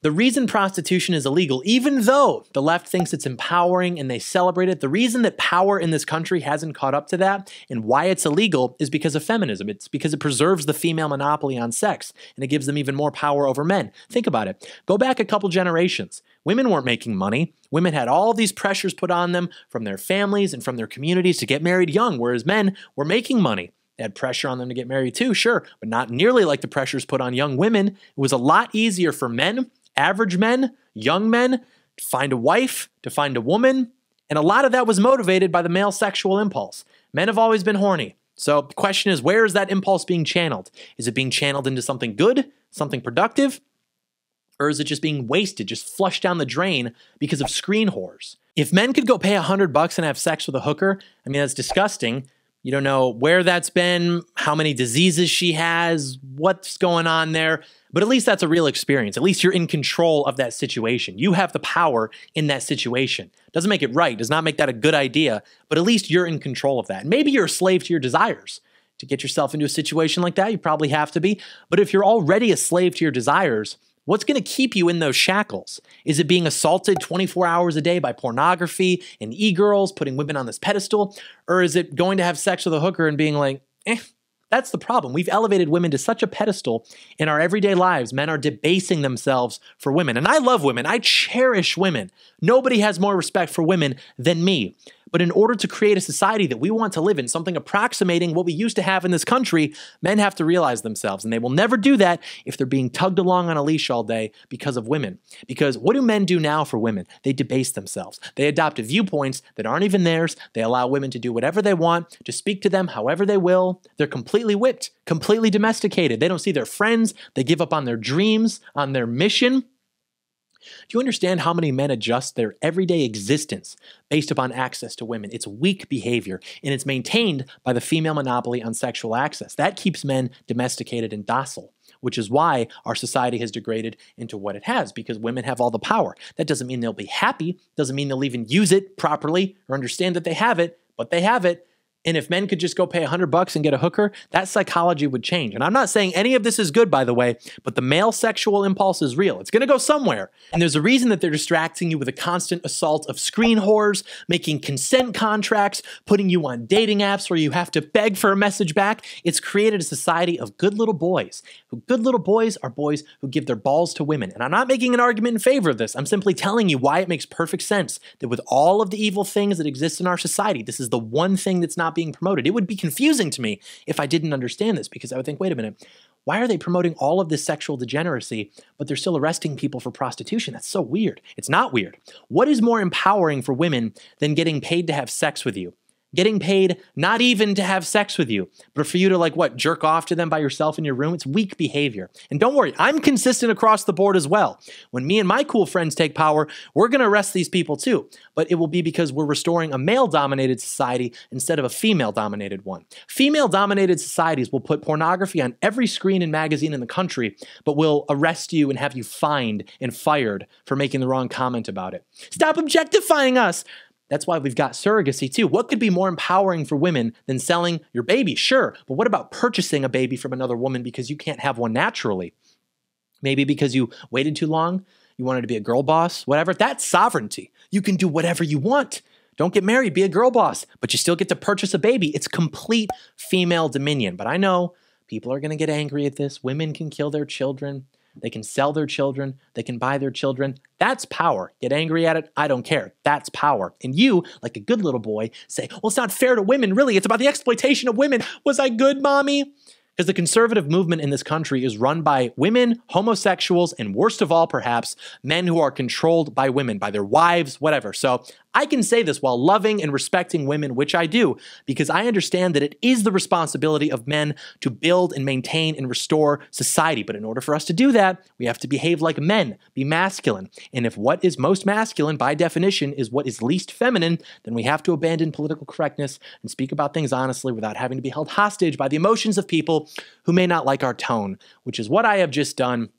The reason prostitution is illegal, even though the left thinks it's empowering and they celebrate it, the reason that power in this country hasn't caught up to that and why it's illegal is because of feminism. It's because it preserves the female monopoly on sex and it gives them even more power over men. Think about it. Go back a couple generations. Women weren't making money. Women had all these pressures put on them from their families and from their communities to get married young, whereas men were making money. They had pressure on them to get married too, sure, but not nearly like the pressures put on young women. It was a lot easier for men, average men, young men, to find a wife, to find a woman, and a lot of that was motivated by the male sexual impulse. Men have always been horny. So the question is, where is that impulse being channeled? Is it being channeled into something good, something productive? Or is it just being wasted, just flushed down the drain because of screen whores? If men could go pay a hundred bucks and have sex with a hooker, I mean, that's disgusting. You don't know where that's been, how many diseases she has, what's going on there. But at least that's a real experience. At least you're in control of that situation. You have the power in that situation. Doesn't make it right, does not make that a good idea, but at least you're in control of that. Maybe you're a slave to your desires. To get yourself into a situation like that, you probably have to be. But if you're already a slave to your desires, What's going to keep you in those shackles? Is it being assaulted 24 hours a day by pornography and e girls putting women on this pedestal? Or is it going to have sex with a hooker and being like, eh, that's the problem. We've elevated women to such a pedestal in our everyday lives. Men are debasing themselves for women. And I love women. I cherish women. Nobody has more respect for women than me. But in order to create a society that we want to live in, something approximating what we used to have in this country, men have to realize themselves. And they will never do that if they're being tugged along on a leash all day because of women. Because what do men do now for women? They debase themselves. They adopt viewpoints that aren't even theirs. They allow women to do whatever they want, to speak to them however they will. They're completely whipped, completely domesticated. They don't see their friends. They give up on their dreams, on their mission. Do you understand how many men adjust their everyday existence based upon access to women? It's weak behavior, and it's maintained by the female monopoly on sexual access. That keeps men domesticated and docile which is why our society has degraded into what it has because women have all the power. That doesn't mean they'll be happy, doesn't mean they'll even use it properly or understand that they have it, but they have it. And if men could just go pay 100 bucks and get a hooker, that psychology would change. And I'm not saying any of this is good, by the way, but the male sexual impulse is real. It's going to go somewhere. And there's a reason that they're distracting you with a constant assault of screen whores, making consent contracts, putting you on dating apps where you have to beg for a message back. It's created a society of good little boys. Good little boys are boys who give their balls to women. And I'm not making an argument in favor of this. I'm simply telling you why it makes perfect sense that with all of the evil things that exist in our society, this is the one thing that's not being promoted. It would be confusing to me if I didn't understand this because I would think, wait a minute, why are they promoting all of this sexual degeneracy, but they're still arresting people for prostitution? That's so weird. It's not weird. What is more empowering for women than getting paid to have sex with you? Getting paid not even to have sex with you, but for you to like what, jerk off to them by yourself in your room. It's weak behavior. And don't worry, I'm consistent across the board as well. When me and my cool friends take power, we're going to arrest these people too. But it will be because we're restoring a male dominated society instead of a female dominated one. Female dominated societies will put pornography on every screen and magazine in the country, but will arrest you and have you fined and fired for making the wrong comment about it. Stop objectifying us. That's why we've got surrogacy too. What could be more empowering for women than selling your baby? Sure, but what about purchasing a baby from another woman because you can't have one naturally? Maybe because you waited too long, you wanted to be a girl boss, whatever. That's sovereignty. You can do whatever you want. Don't get married, be a girl boss, but you still get to purchase a baby. It's complete female dominion. But I know people are going to get angry at this. Women can kill their children. They can sell their children. They can buy their children. That's power. Get angry at it. I don't care. That's power. And you, like a good little boy, say, well, it's not fair to women. Really, it's about the exploitation of women. Was I good, mommy? Because the conservative movement in this country is run by women, homosexuals, and worst of all, perhaps, men who are controlled by women, by their wives, whatever. So I can say this while loving and respecting women, which I do, because I understand that it is the responsibility of men to build and maintain and restore society. But in order for us to do that, we have to behave like men, be masculine. And if what is most masculine, by definition, is what is least feminine, then we have to abandon political correctness and speak about things honestly without having to be held hostage by the emotions of people who may not like our tone, which is what I have just done.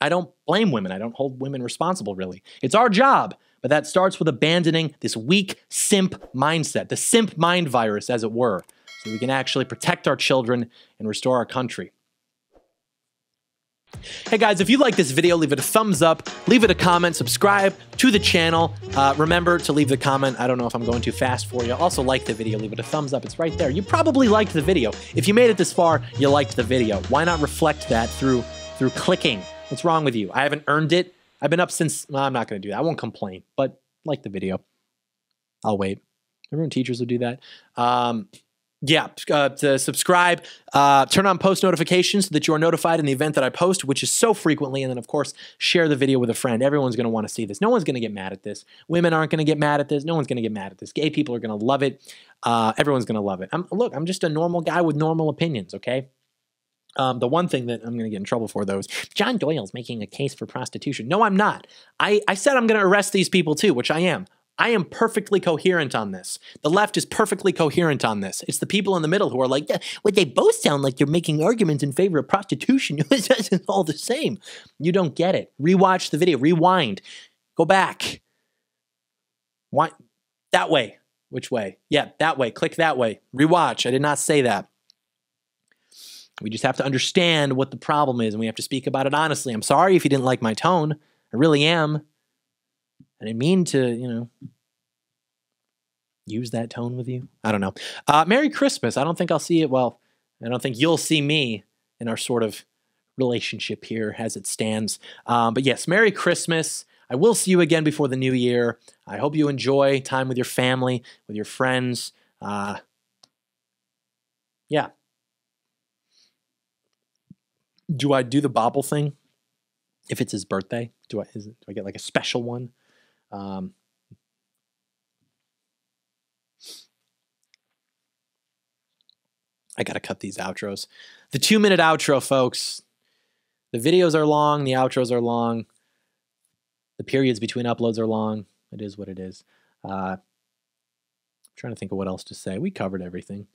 I don't blame women. I don't hold women responsible, really. It's our job but that starts with abandoning this weak simp mindset, the simp mind virus, as it were, so we can actually protect our children and restore our country. Hey guys, if you like this video, leave it a thumbs up, leave it a comment, subscribe to the channel. Uh, remember to leave the comment. I don't know if I'm going too fast for you. Also, like the video, leave it a thumbs up. It's right there. You probably liked the video. If you made it this far, you liked the video. Why not reflect that through through clicking? What's wrong with you? I haven't earned it. I've been up since. Well, I'm not going to do that. I won't complain, but like the video. I'll wait. Everyone teachers will do that. Um, yeah, uh, to subscribe, uh, turn on post notifications so that you are notified in the event that I post, which is so frequently. And then, of course, share the video with a friend. Everyone's going to want to see this. No one's going to get mad at this. Women aren't going to get mad at this. No one's going to get mad at this. Gay people are going to love it. Uh, everyone's going to love it. I'm, look, I'm just a normal guy with normal opinions, okay? Um, the one thing that I'm going to get in trouble for, though, is John Doyle's making a case for prostitution. No, I'm not. I, I said I'm going to arrest these people too, which I am. I am perfectly coherent on this. The left is perfectly coherent on this. It's the people in the middle who are like, yeah, well, they both sound like they're making arguments in favor of prostitution. [laughs] it's all the same. You don't get it. Rewatch the video. Rewind. Go back. Why? That way. Which way? Yeah, that way. Click that way. Rewatch. I did not say that. We just have to understand what the problem is and we have to speak about it honestly. I'm sorry if you didn't like my tone. I really am. I didn't mean to, you know, use that tone with you. I don't know. Uh, Merry Christmas. I don't think I'll see it. Well, I don't think you'll see me in our sort of relationship here as it stands. Um, but yes, Merry Christmas. I will see you again before the new year. I hope you enjoy time with your family, with your friends. Uh, yeah, do I do the bobble thing if it's his birthday? Do I it, do I get like a special one? Um, I gotta cut these outros. The two minute outro, folks. The videos are long, the outros are long, the periods between uploads are long. It is what it is. Uh, I'm trying to think of what else to say. We covered everything.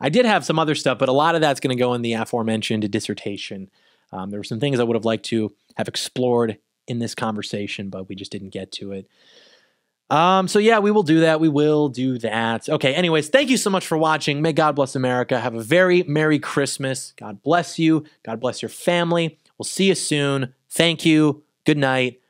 I did have some other stuff, but a lot of that's going to go in the aforementioned dissertation. Um, there were some things I would have liked to have explored in this conversation, but we just didn't get to it. Um, so yeah, we will do that. We will do that. Okay. Anyways, thank you so much for watching. May God bless America. Have a very Merry Christmas. God bless you. God bless your family. We'll see you soon. Thank you. Good night.